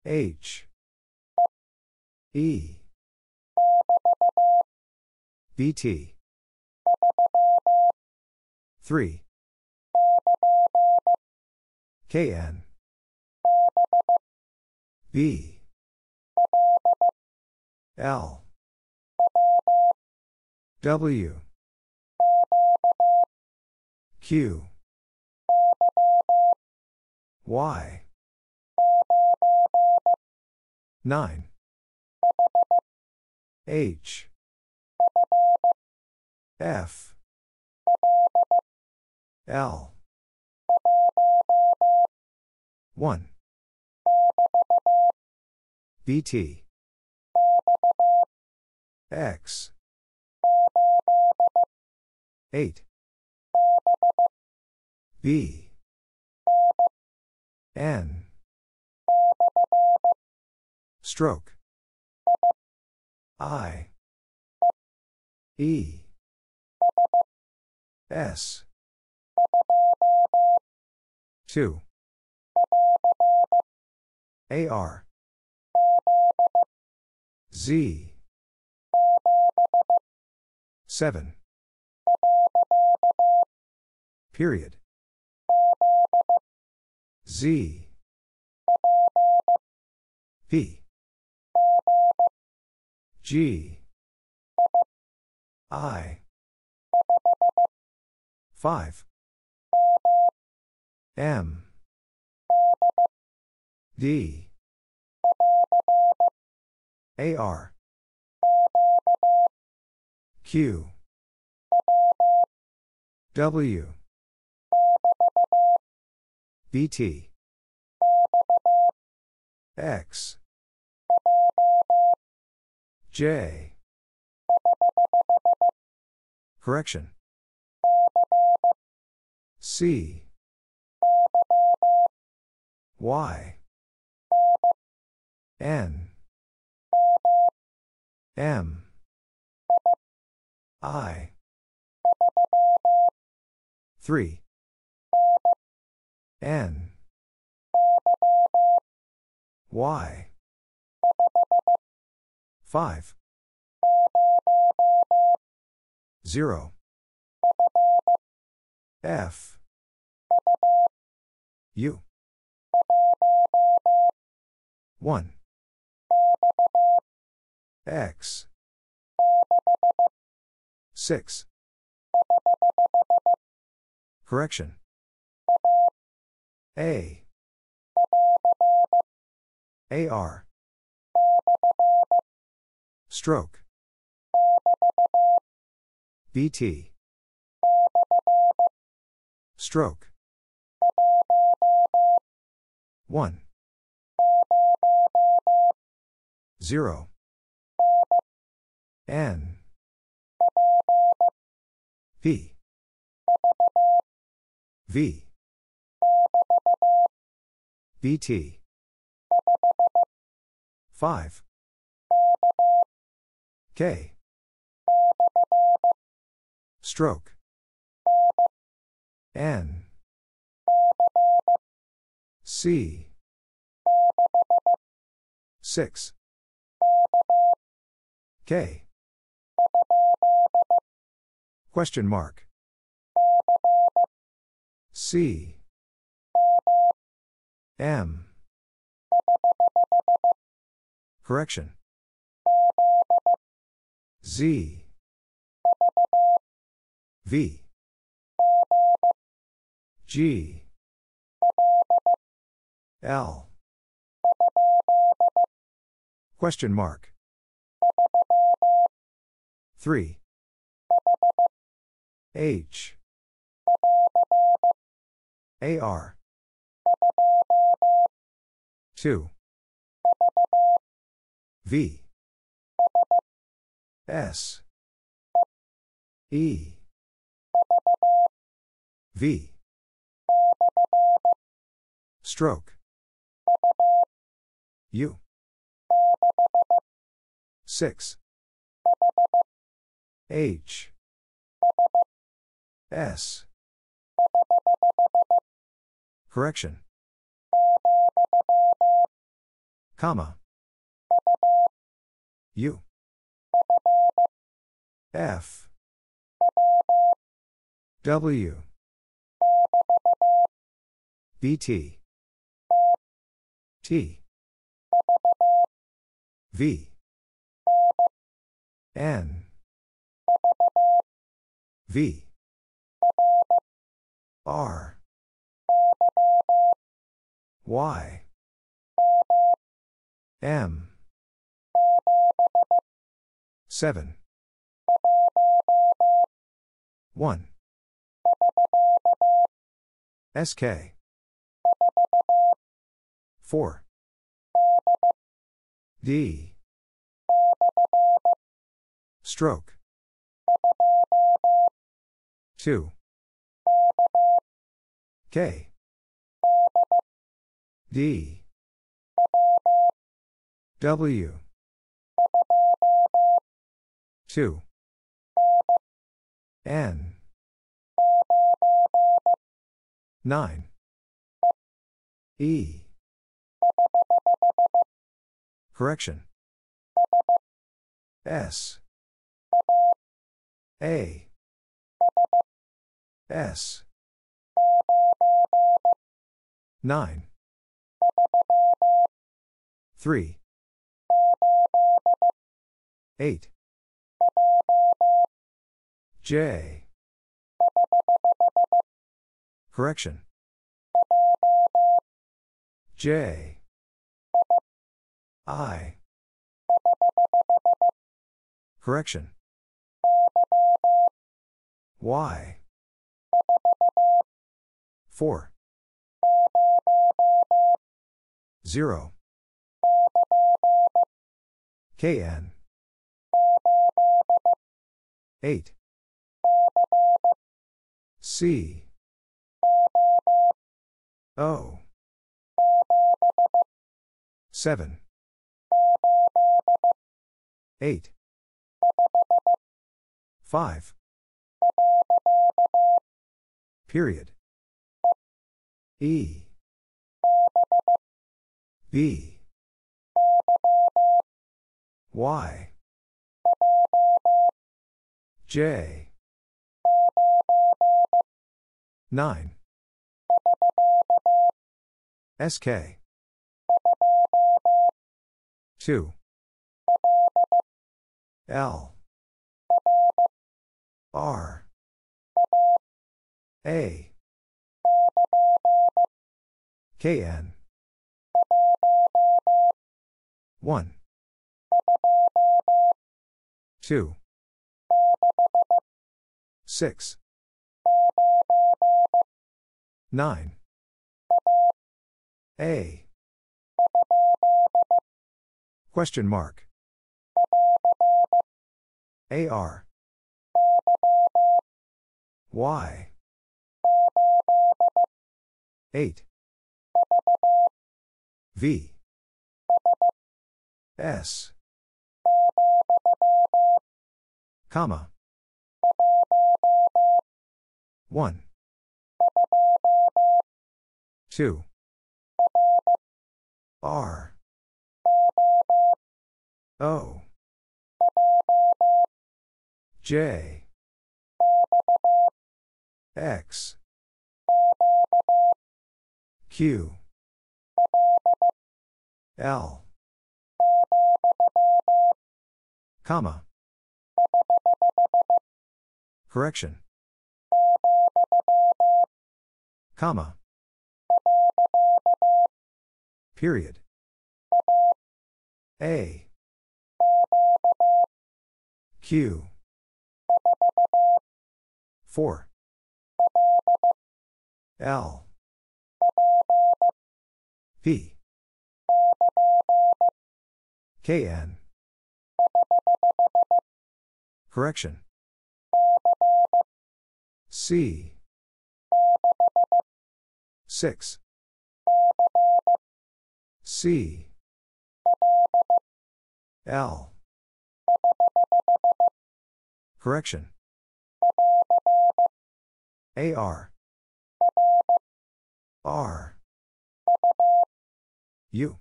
H. E. BT. 3. KN. B. L. W. Q. Y. 9. H. F. L. 1. BT. X. 8. B. N. Stroke. I. E. S. 2. AR. Z. 7. Period. Z. P. G. I. 5. M. D. AR. Q. W. BT. X. J. Correction. C. Y. N. M. I. 3. N. Y. 5. 0. F. U. 1. X. 6. Correction. A. AR. Stroke. BT. Stroke. 1. 0. N. P. V. BT. 5. K. Stroke. N. C. 6. K. Question mark. C. M. Correction. Z. V. G. L. Question mark. 3. H. AR. 2. V. S. E. V. Stroke. U. 6. H. S. Correction. Comma. U. F. W. BT. T. V. N. V. R. Y. M. 7. 1. SK. 4. D. Stroke. 2. K. D. W. 2. N. 9. E. Correction. S. A. S. 9. 3. 8. J. Correction. J. I. Correction. Y. 4. 0. KN. 8. C. O. 7. 8. 5. Period. E. B. Y. J. 9. SK. 2. L. R. A. KN. 1. 2. 6. 9. A. Question mark. AR. Y. 8. V. S. Comma. 1. 2. R. O. J. X. Q. L. Comma. Correction. Comma. Period. A. Q. 4. L. P. KN. Correction. C. 6. C. L. Correction. AR. R. U.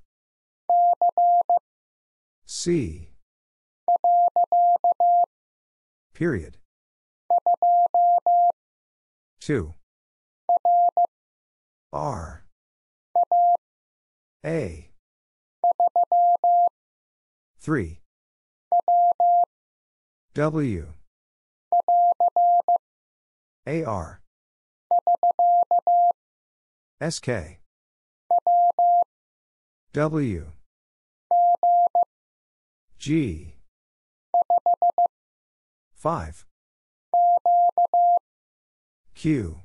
C. Period. 2. R. A. 3. W. AR. SK. W. G. 5. Q.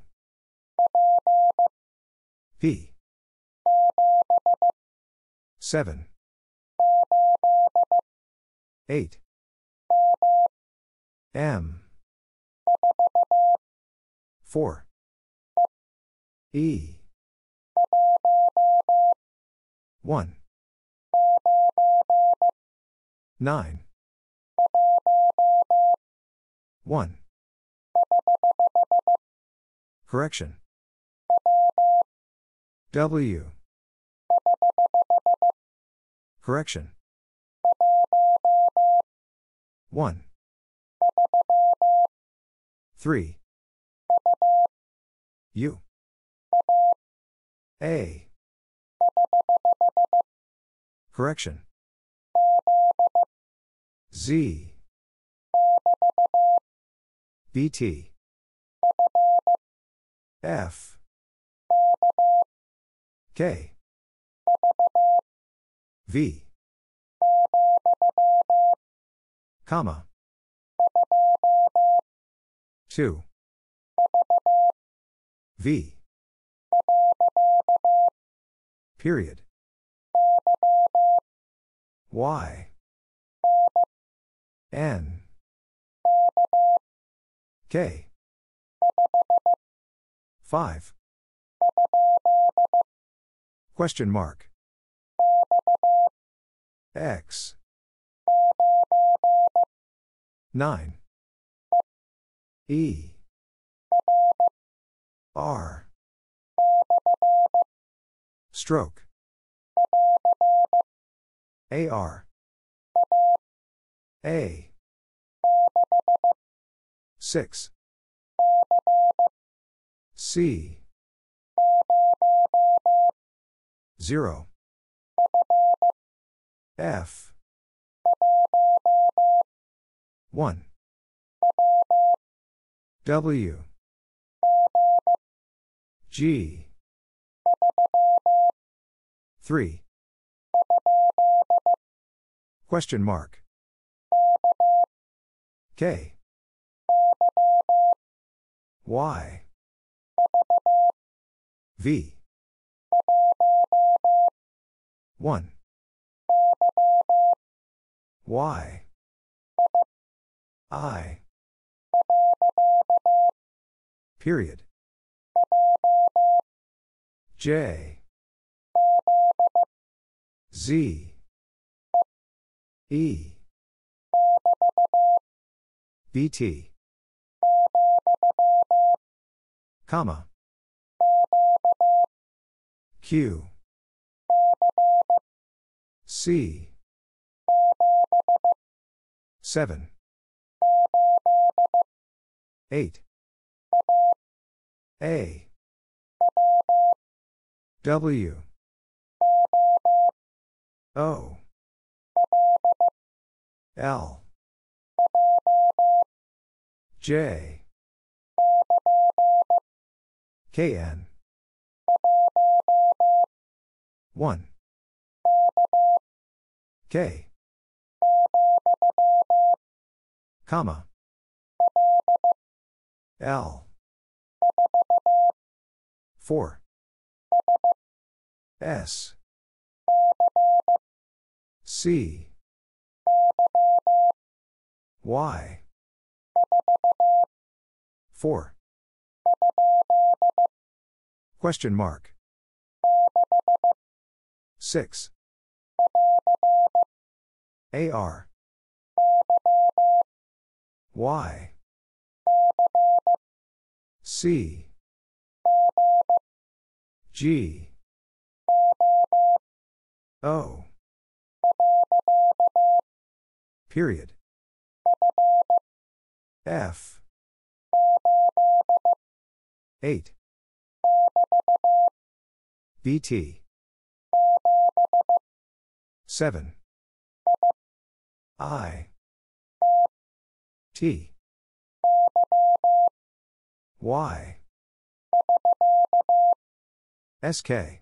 P. 7. 8. M. 4. E. 1. 9. 1. Correction. W. Correction. 1. 3. U. A. Correction. Z. BT. F. K. V. Comma. 2. V. Period. Y. N. K. 5. Question mark. X. 9. E. R. Stroke. AR. A. 6. C. 0. F. 1. W. G. 3. Question mark. K. Y. V. 1. Y. I. Period. J. Z. E. BT. Comma. Q. C. 7. 8. A. W. O. L. J. KN. 1. K. Comma. L. 4. S. C. Y. 4. Question mark. 6. AR. Y. C. G. O. Period. F. 8. BT. 7. I. T. Y. SK.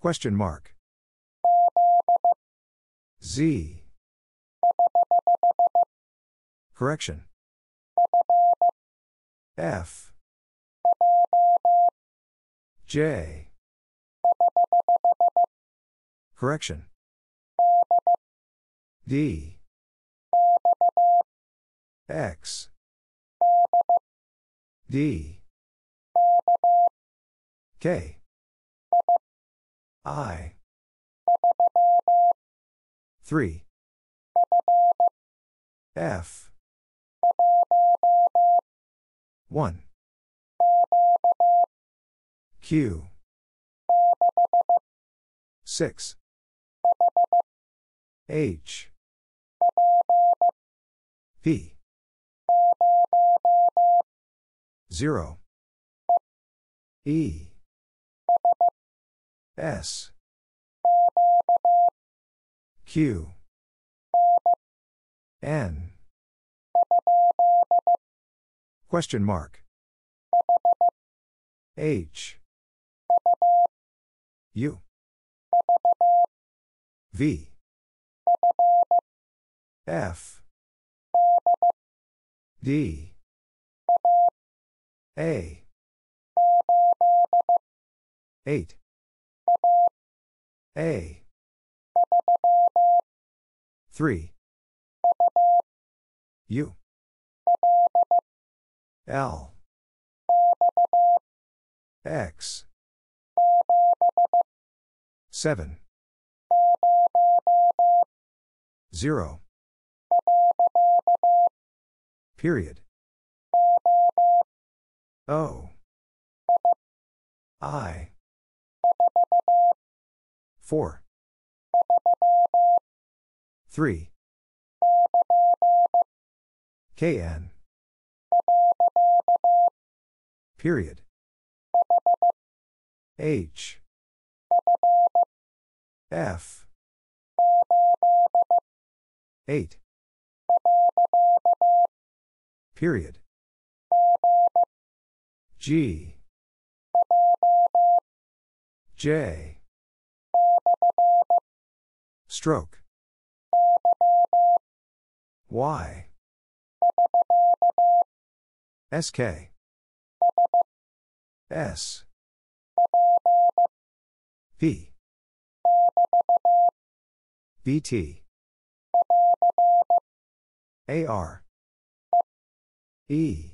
Question mark. Z. Correction. F. J. Correction. D. X. D. K. I. 3. F. 1. Q. 6. H. P. 0. E. S. Q. N. Question mark. H. U. V. F. D. A. 8. A. 3. U. L. X. 7. 0. Period. O. I. 4. 3. KN. Period. H. F. 8. Period. G. J. Stroke. Y. SK. BT. AR. E.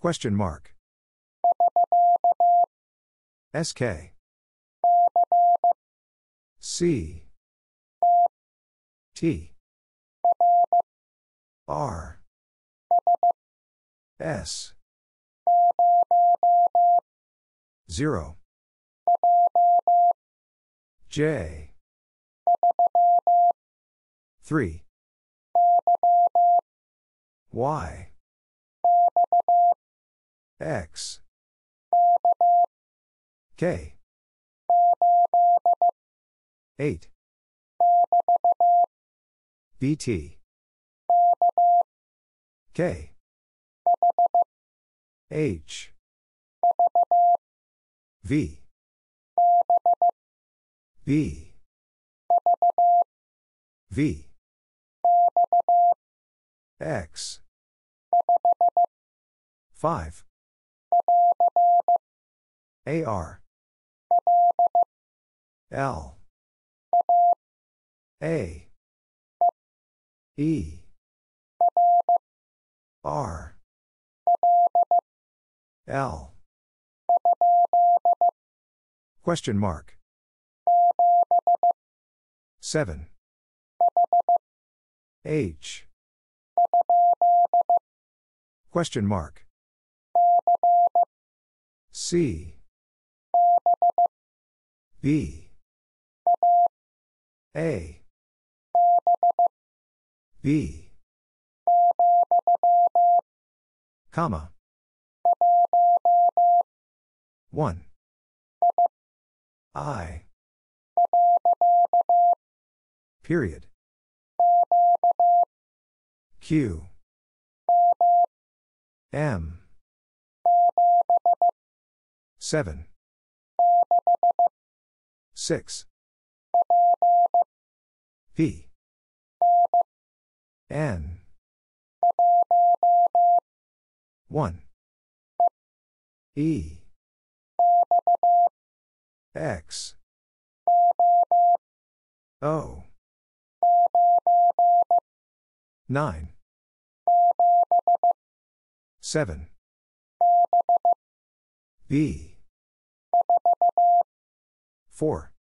Question mark. SK. C. T. R. S. 0. J. 3. Y. X. K. 8. BT. K. H. V. B. V. X. 5. AR. L. A. E. R. L. Question mark. 7. H. Question mark. C. B. A. B. Comma. 1. I. Period. Q. M. 7. 6. P. N. 1. E. X. O. 9. 7. B. 4.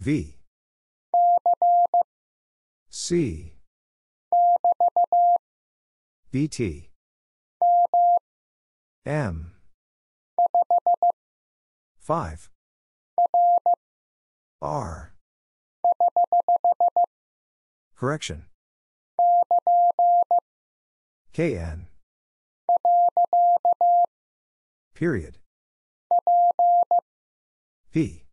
V. C. BT. M. 5. R. Correction. KN. Period. P.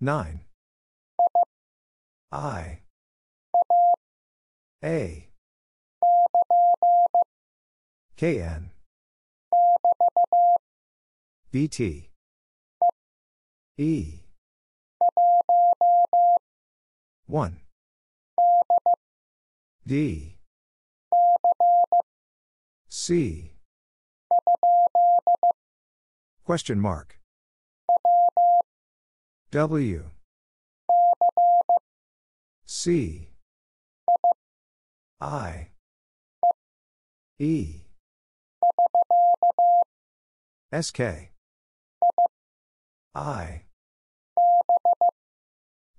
9. I. A. KN. BT. E. 1. D. C. Question mark. W. C. I. E. SK. I.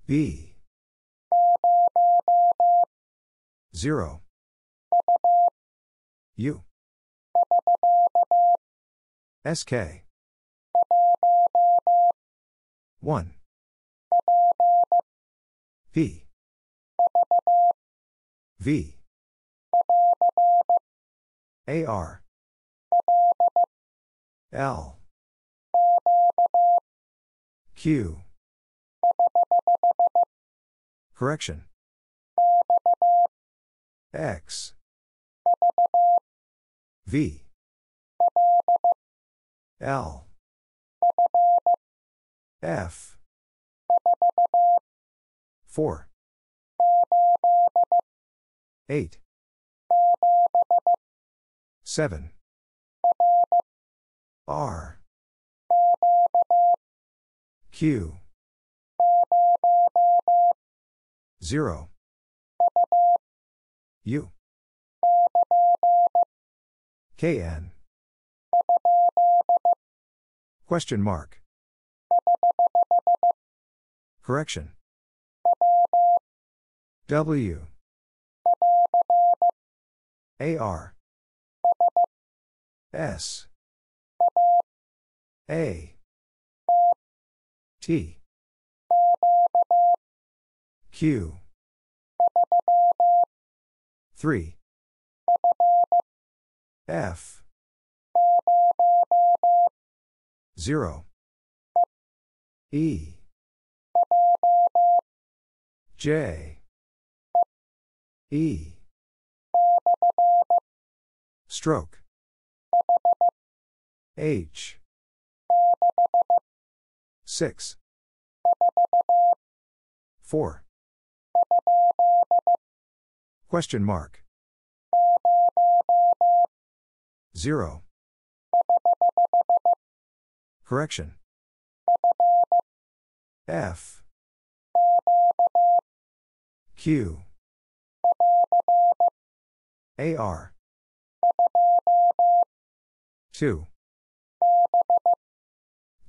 B. 0. U. SK. 1. P. V. AR. L. Q. Correction. X. V. L. F. 4. 8. 7. R. Q. 0. U. KN. Question mark. Correction. W. AR. S. A. T. Q. 3. F. 0. E. J. E. Stroke. H. 6. 4. Question mark. 0. Correction. F. Q. AR. 2.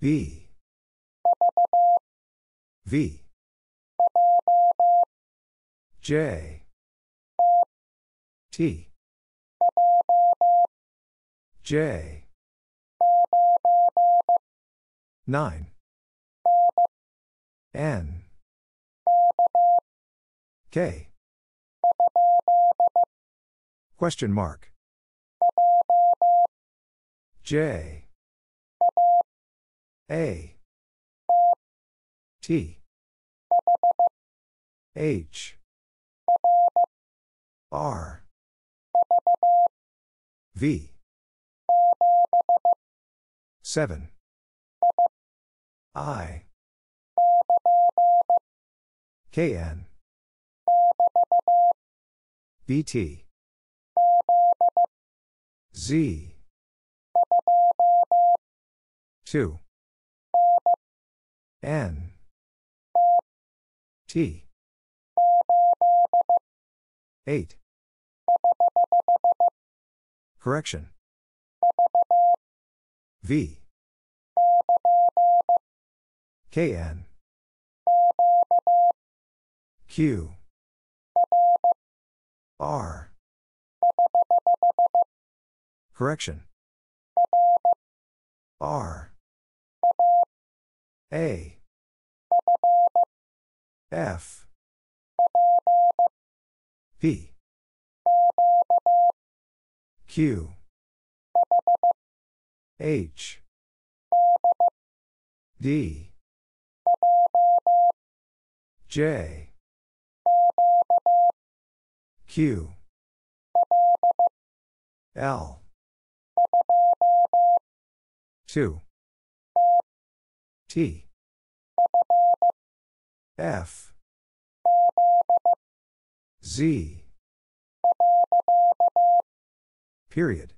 B. V. J. T. J. 9. N. K. Question mark. J. A. T. H. R. V. 7. I. KN. BT. Z. 2. N. T. 8. Correction. V. KN. Q. R. Correction. R. A. F. P. Q. H. D. J Q. L. 2 T. F. Z. Period.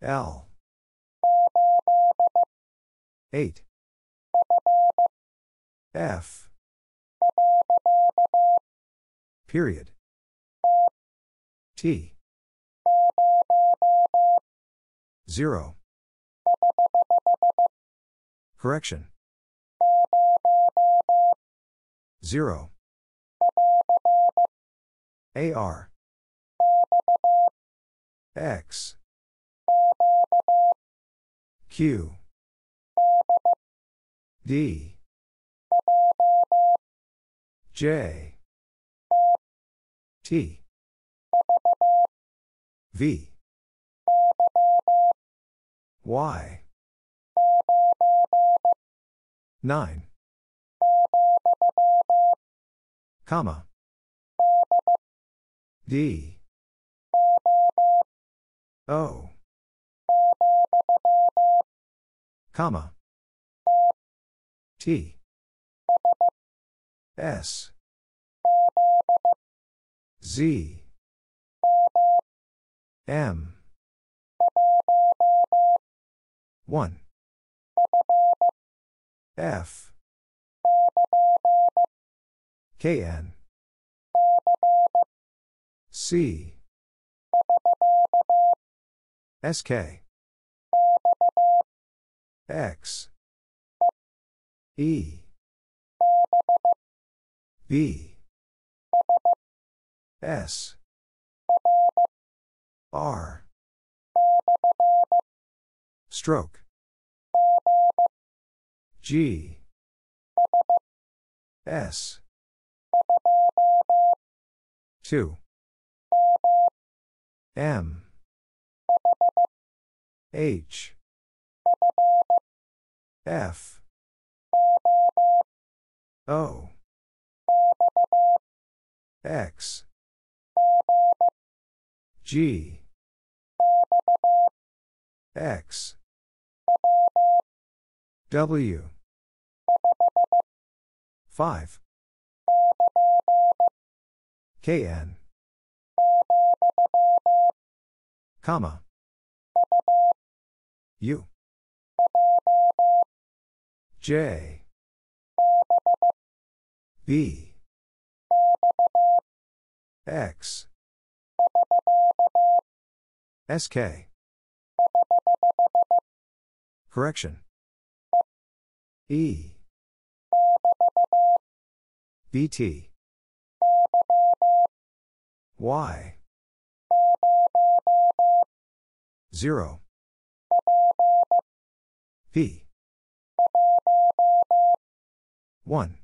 L. 8 F Period. T. 0 Correction. 0 AR X. Q. D. J T. V. Y. 9 comma. D. O. Comma. T. S Z. M. 1 F. KN C. SK X. E. B S. R. Stroke. G. S. 2 M. H. F. O. X G. X. W. 5 KN comma. U. J. B X. SK Correction. E. BT Y. 0 P. 1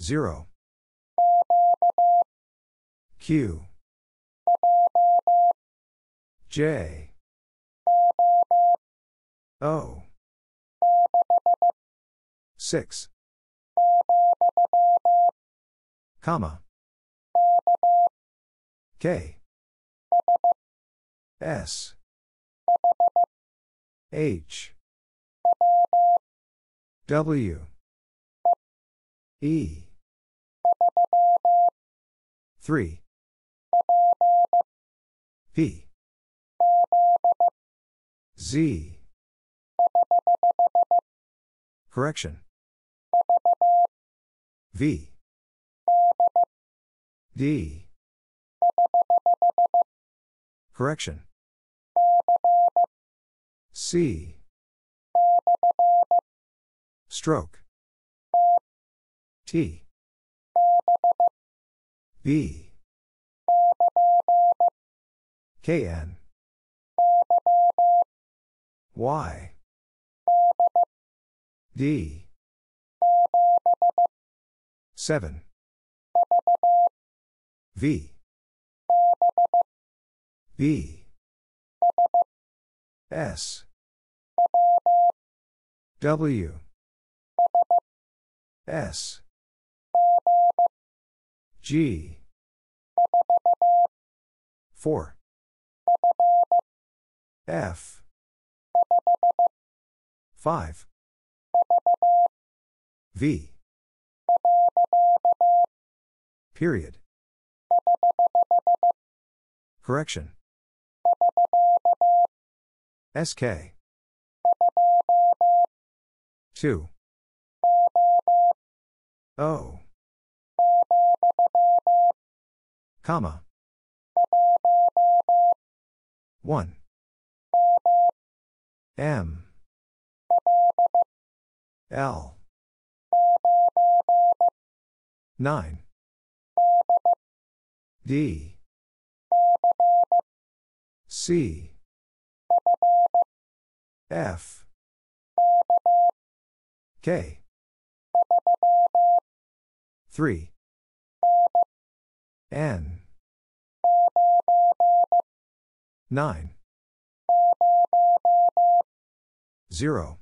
0 Q. J. O. 6 comma. K. S. H. W. E 3 P. Z. Correction. V. D. Correction. C. Stroke. T B. KN Y. D. 7 V. B. S. W. S G 4 F 5 V Period. Correction. SK. 2. O. Comma. 1. M. L. 9. D. C. F. K. 3. N. 9. 0.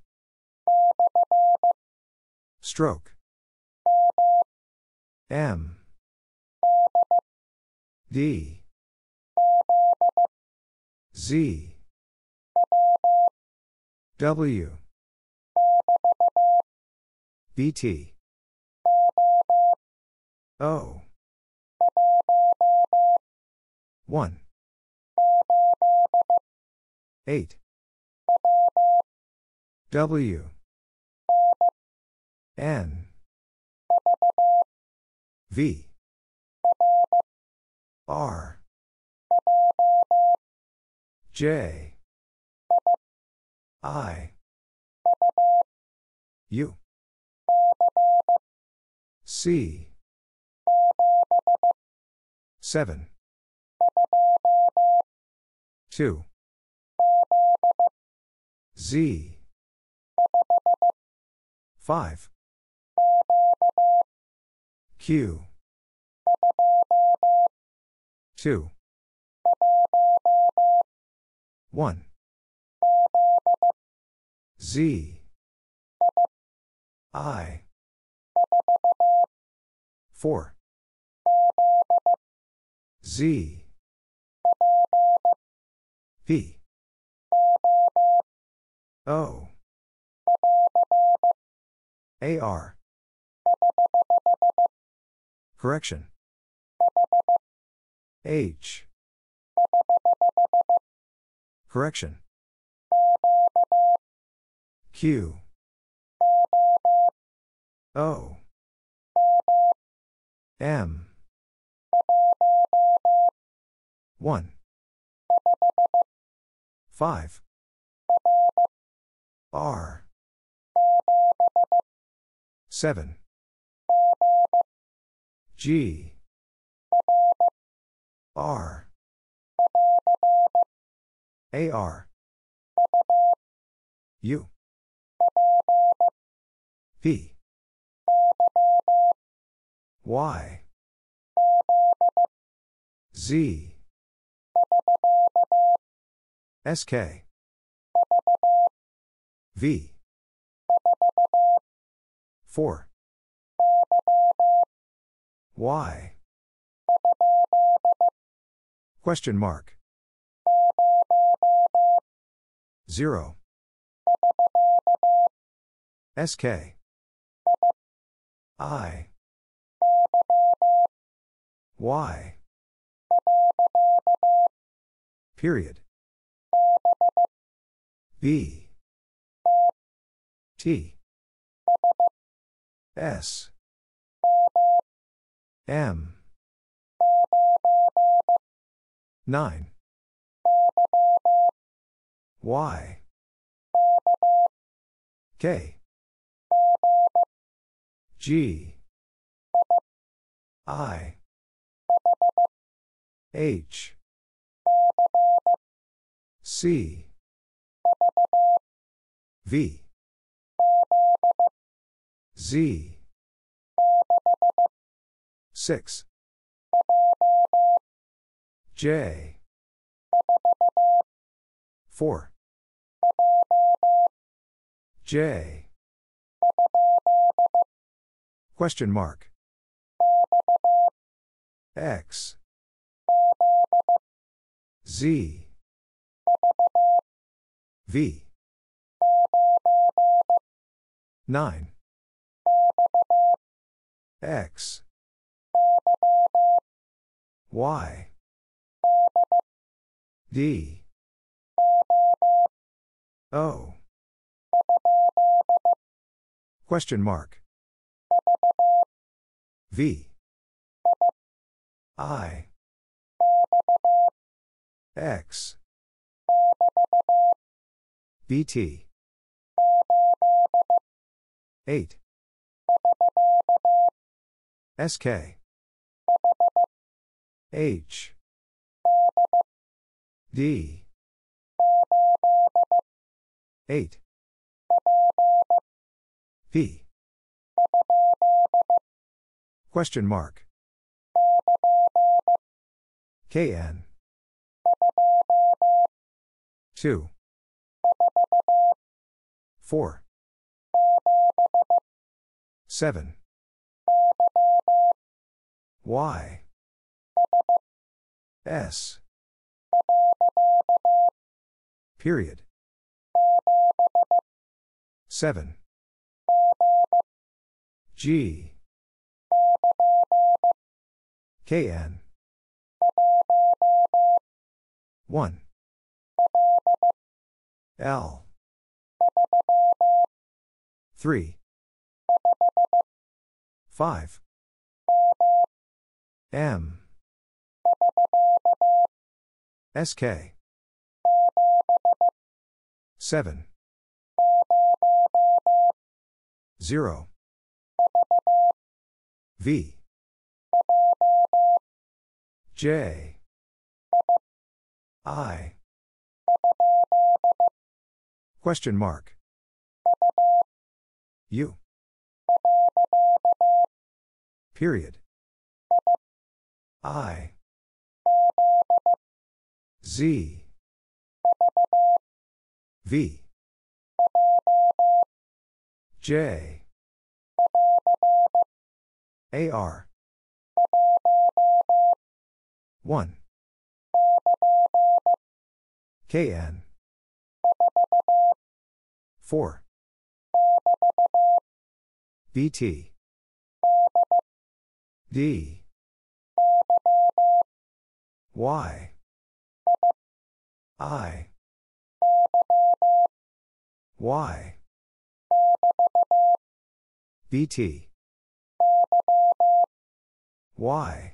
Stroke. M. D. Z. W. BT. O. 1. 8. W. N. V. R. J. I. U. C. 7. 2. Z. 5. Q. 2. 1. Z. I. 4. Z. P. O. AR. Correction. H. Correction. Q. O. M. 1. 5. R. 7. G. R. AR. U. P. Y. Z. SK. V. 4. Y. Question mark. 0. SK. I. Y. Period. B. T. S. M. 9. Y. K. G. I. H. C. V. Z. 6. J. 4. J. Question mark. X. Z. V. 9. X. Y. D. O. Question mark. V. I. X. BT. 8. SK. H. D. 8. P. Question mark. KN. 2. 4. 7. Y. S. Period. 7. G. KN. 1. L. 3. 5. M. SK. 7. 0. V. J. I. Question mark. U. Period. I. Z. V. J. A. R. 1. KN. 4. BT. D. Y. I. Y. BT. Y.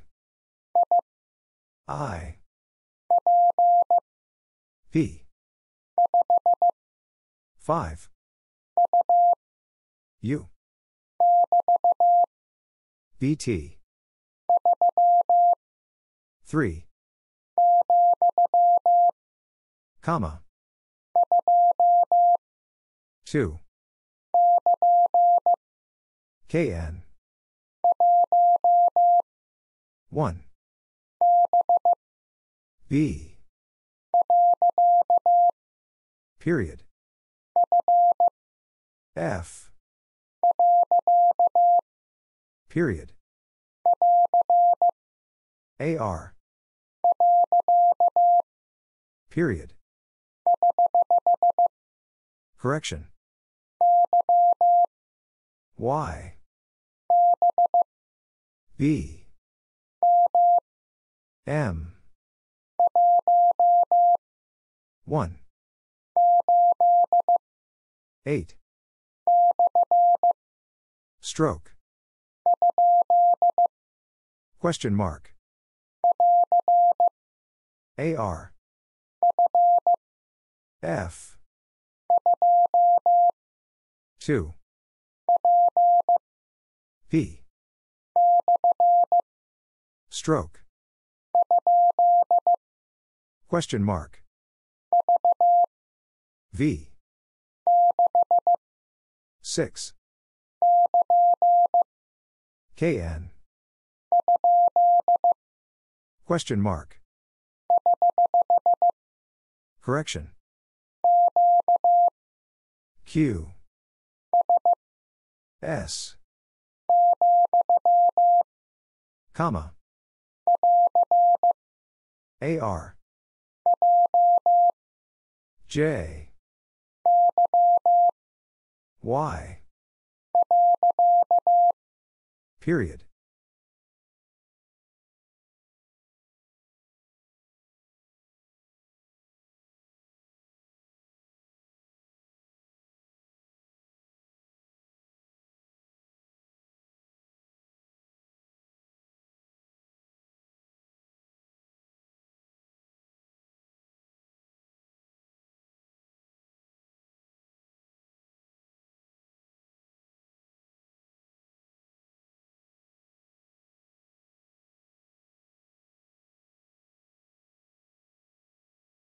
I. P. 5. U. BT. 3. Comma. 2. KN. 1. B. Period. F. Period. AR. Period. Correction. Y. B. M. 1. 8. Stroke. Question mark. AR. F. 2. P. Stroke. Question mark. V. 6. KN. Question mark. Correction. Q. S. Comma. AR. J. Y. Period.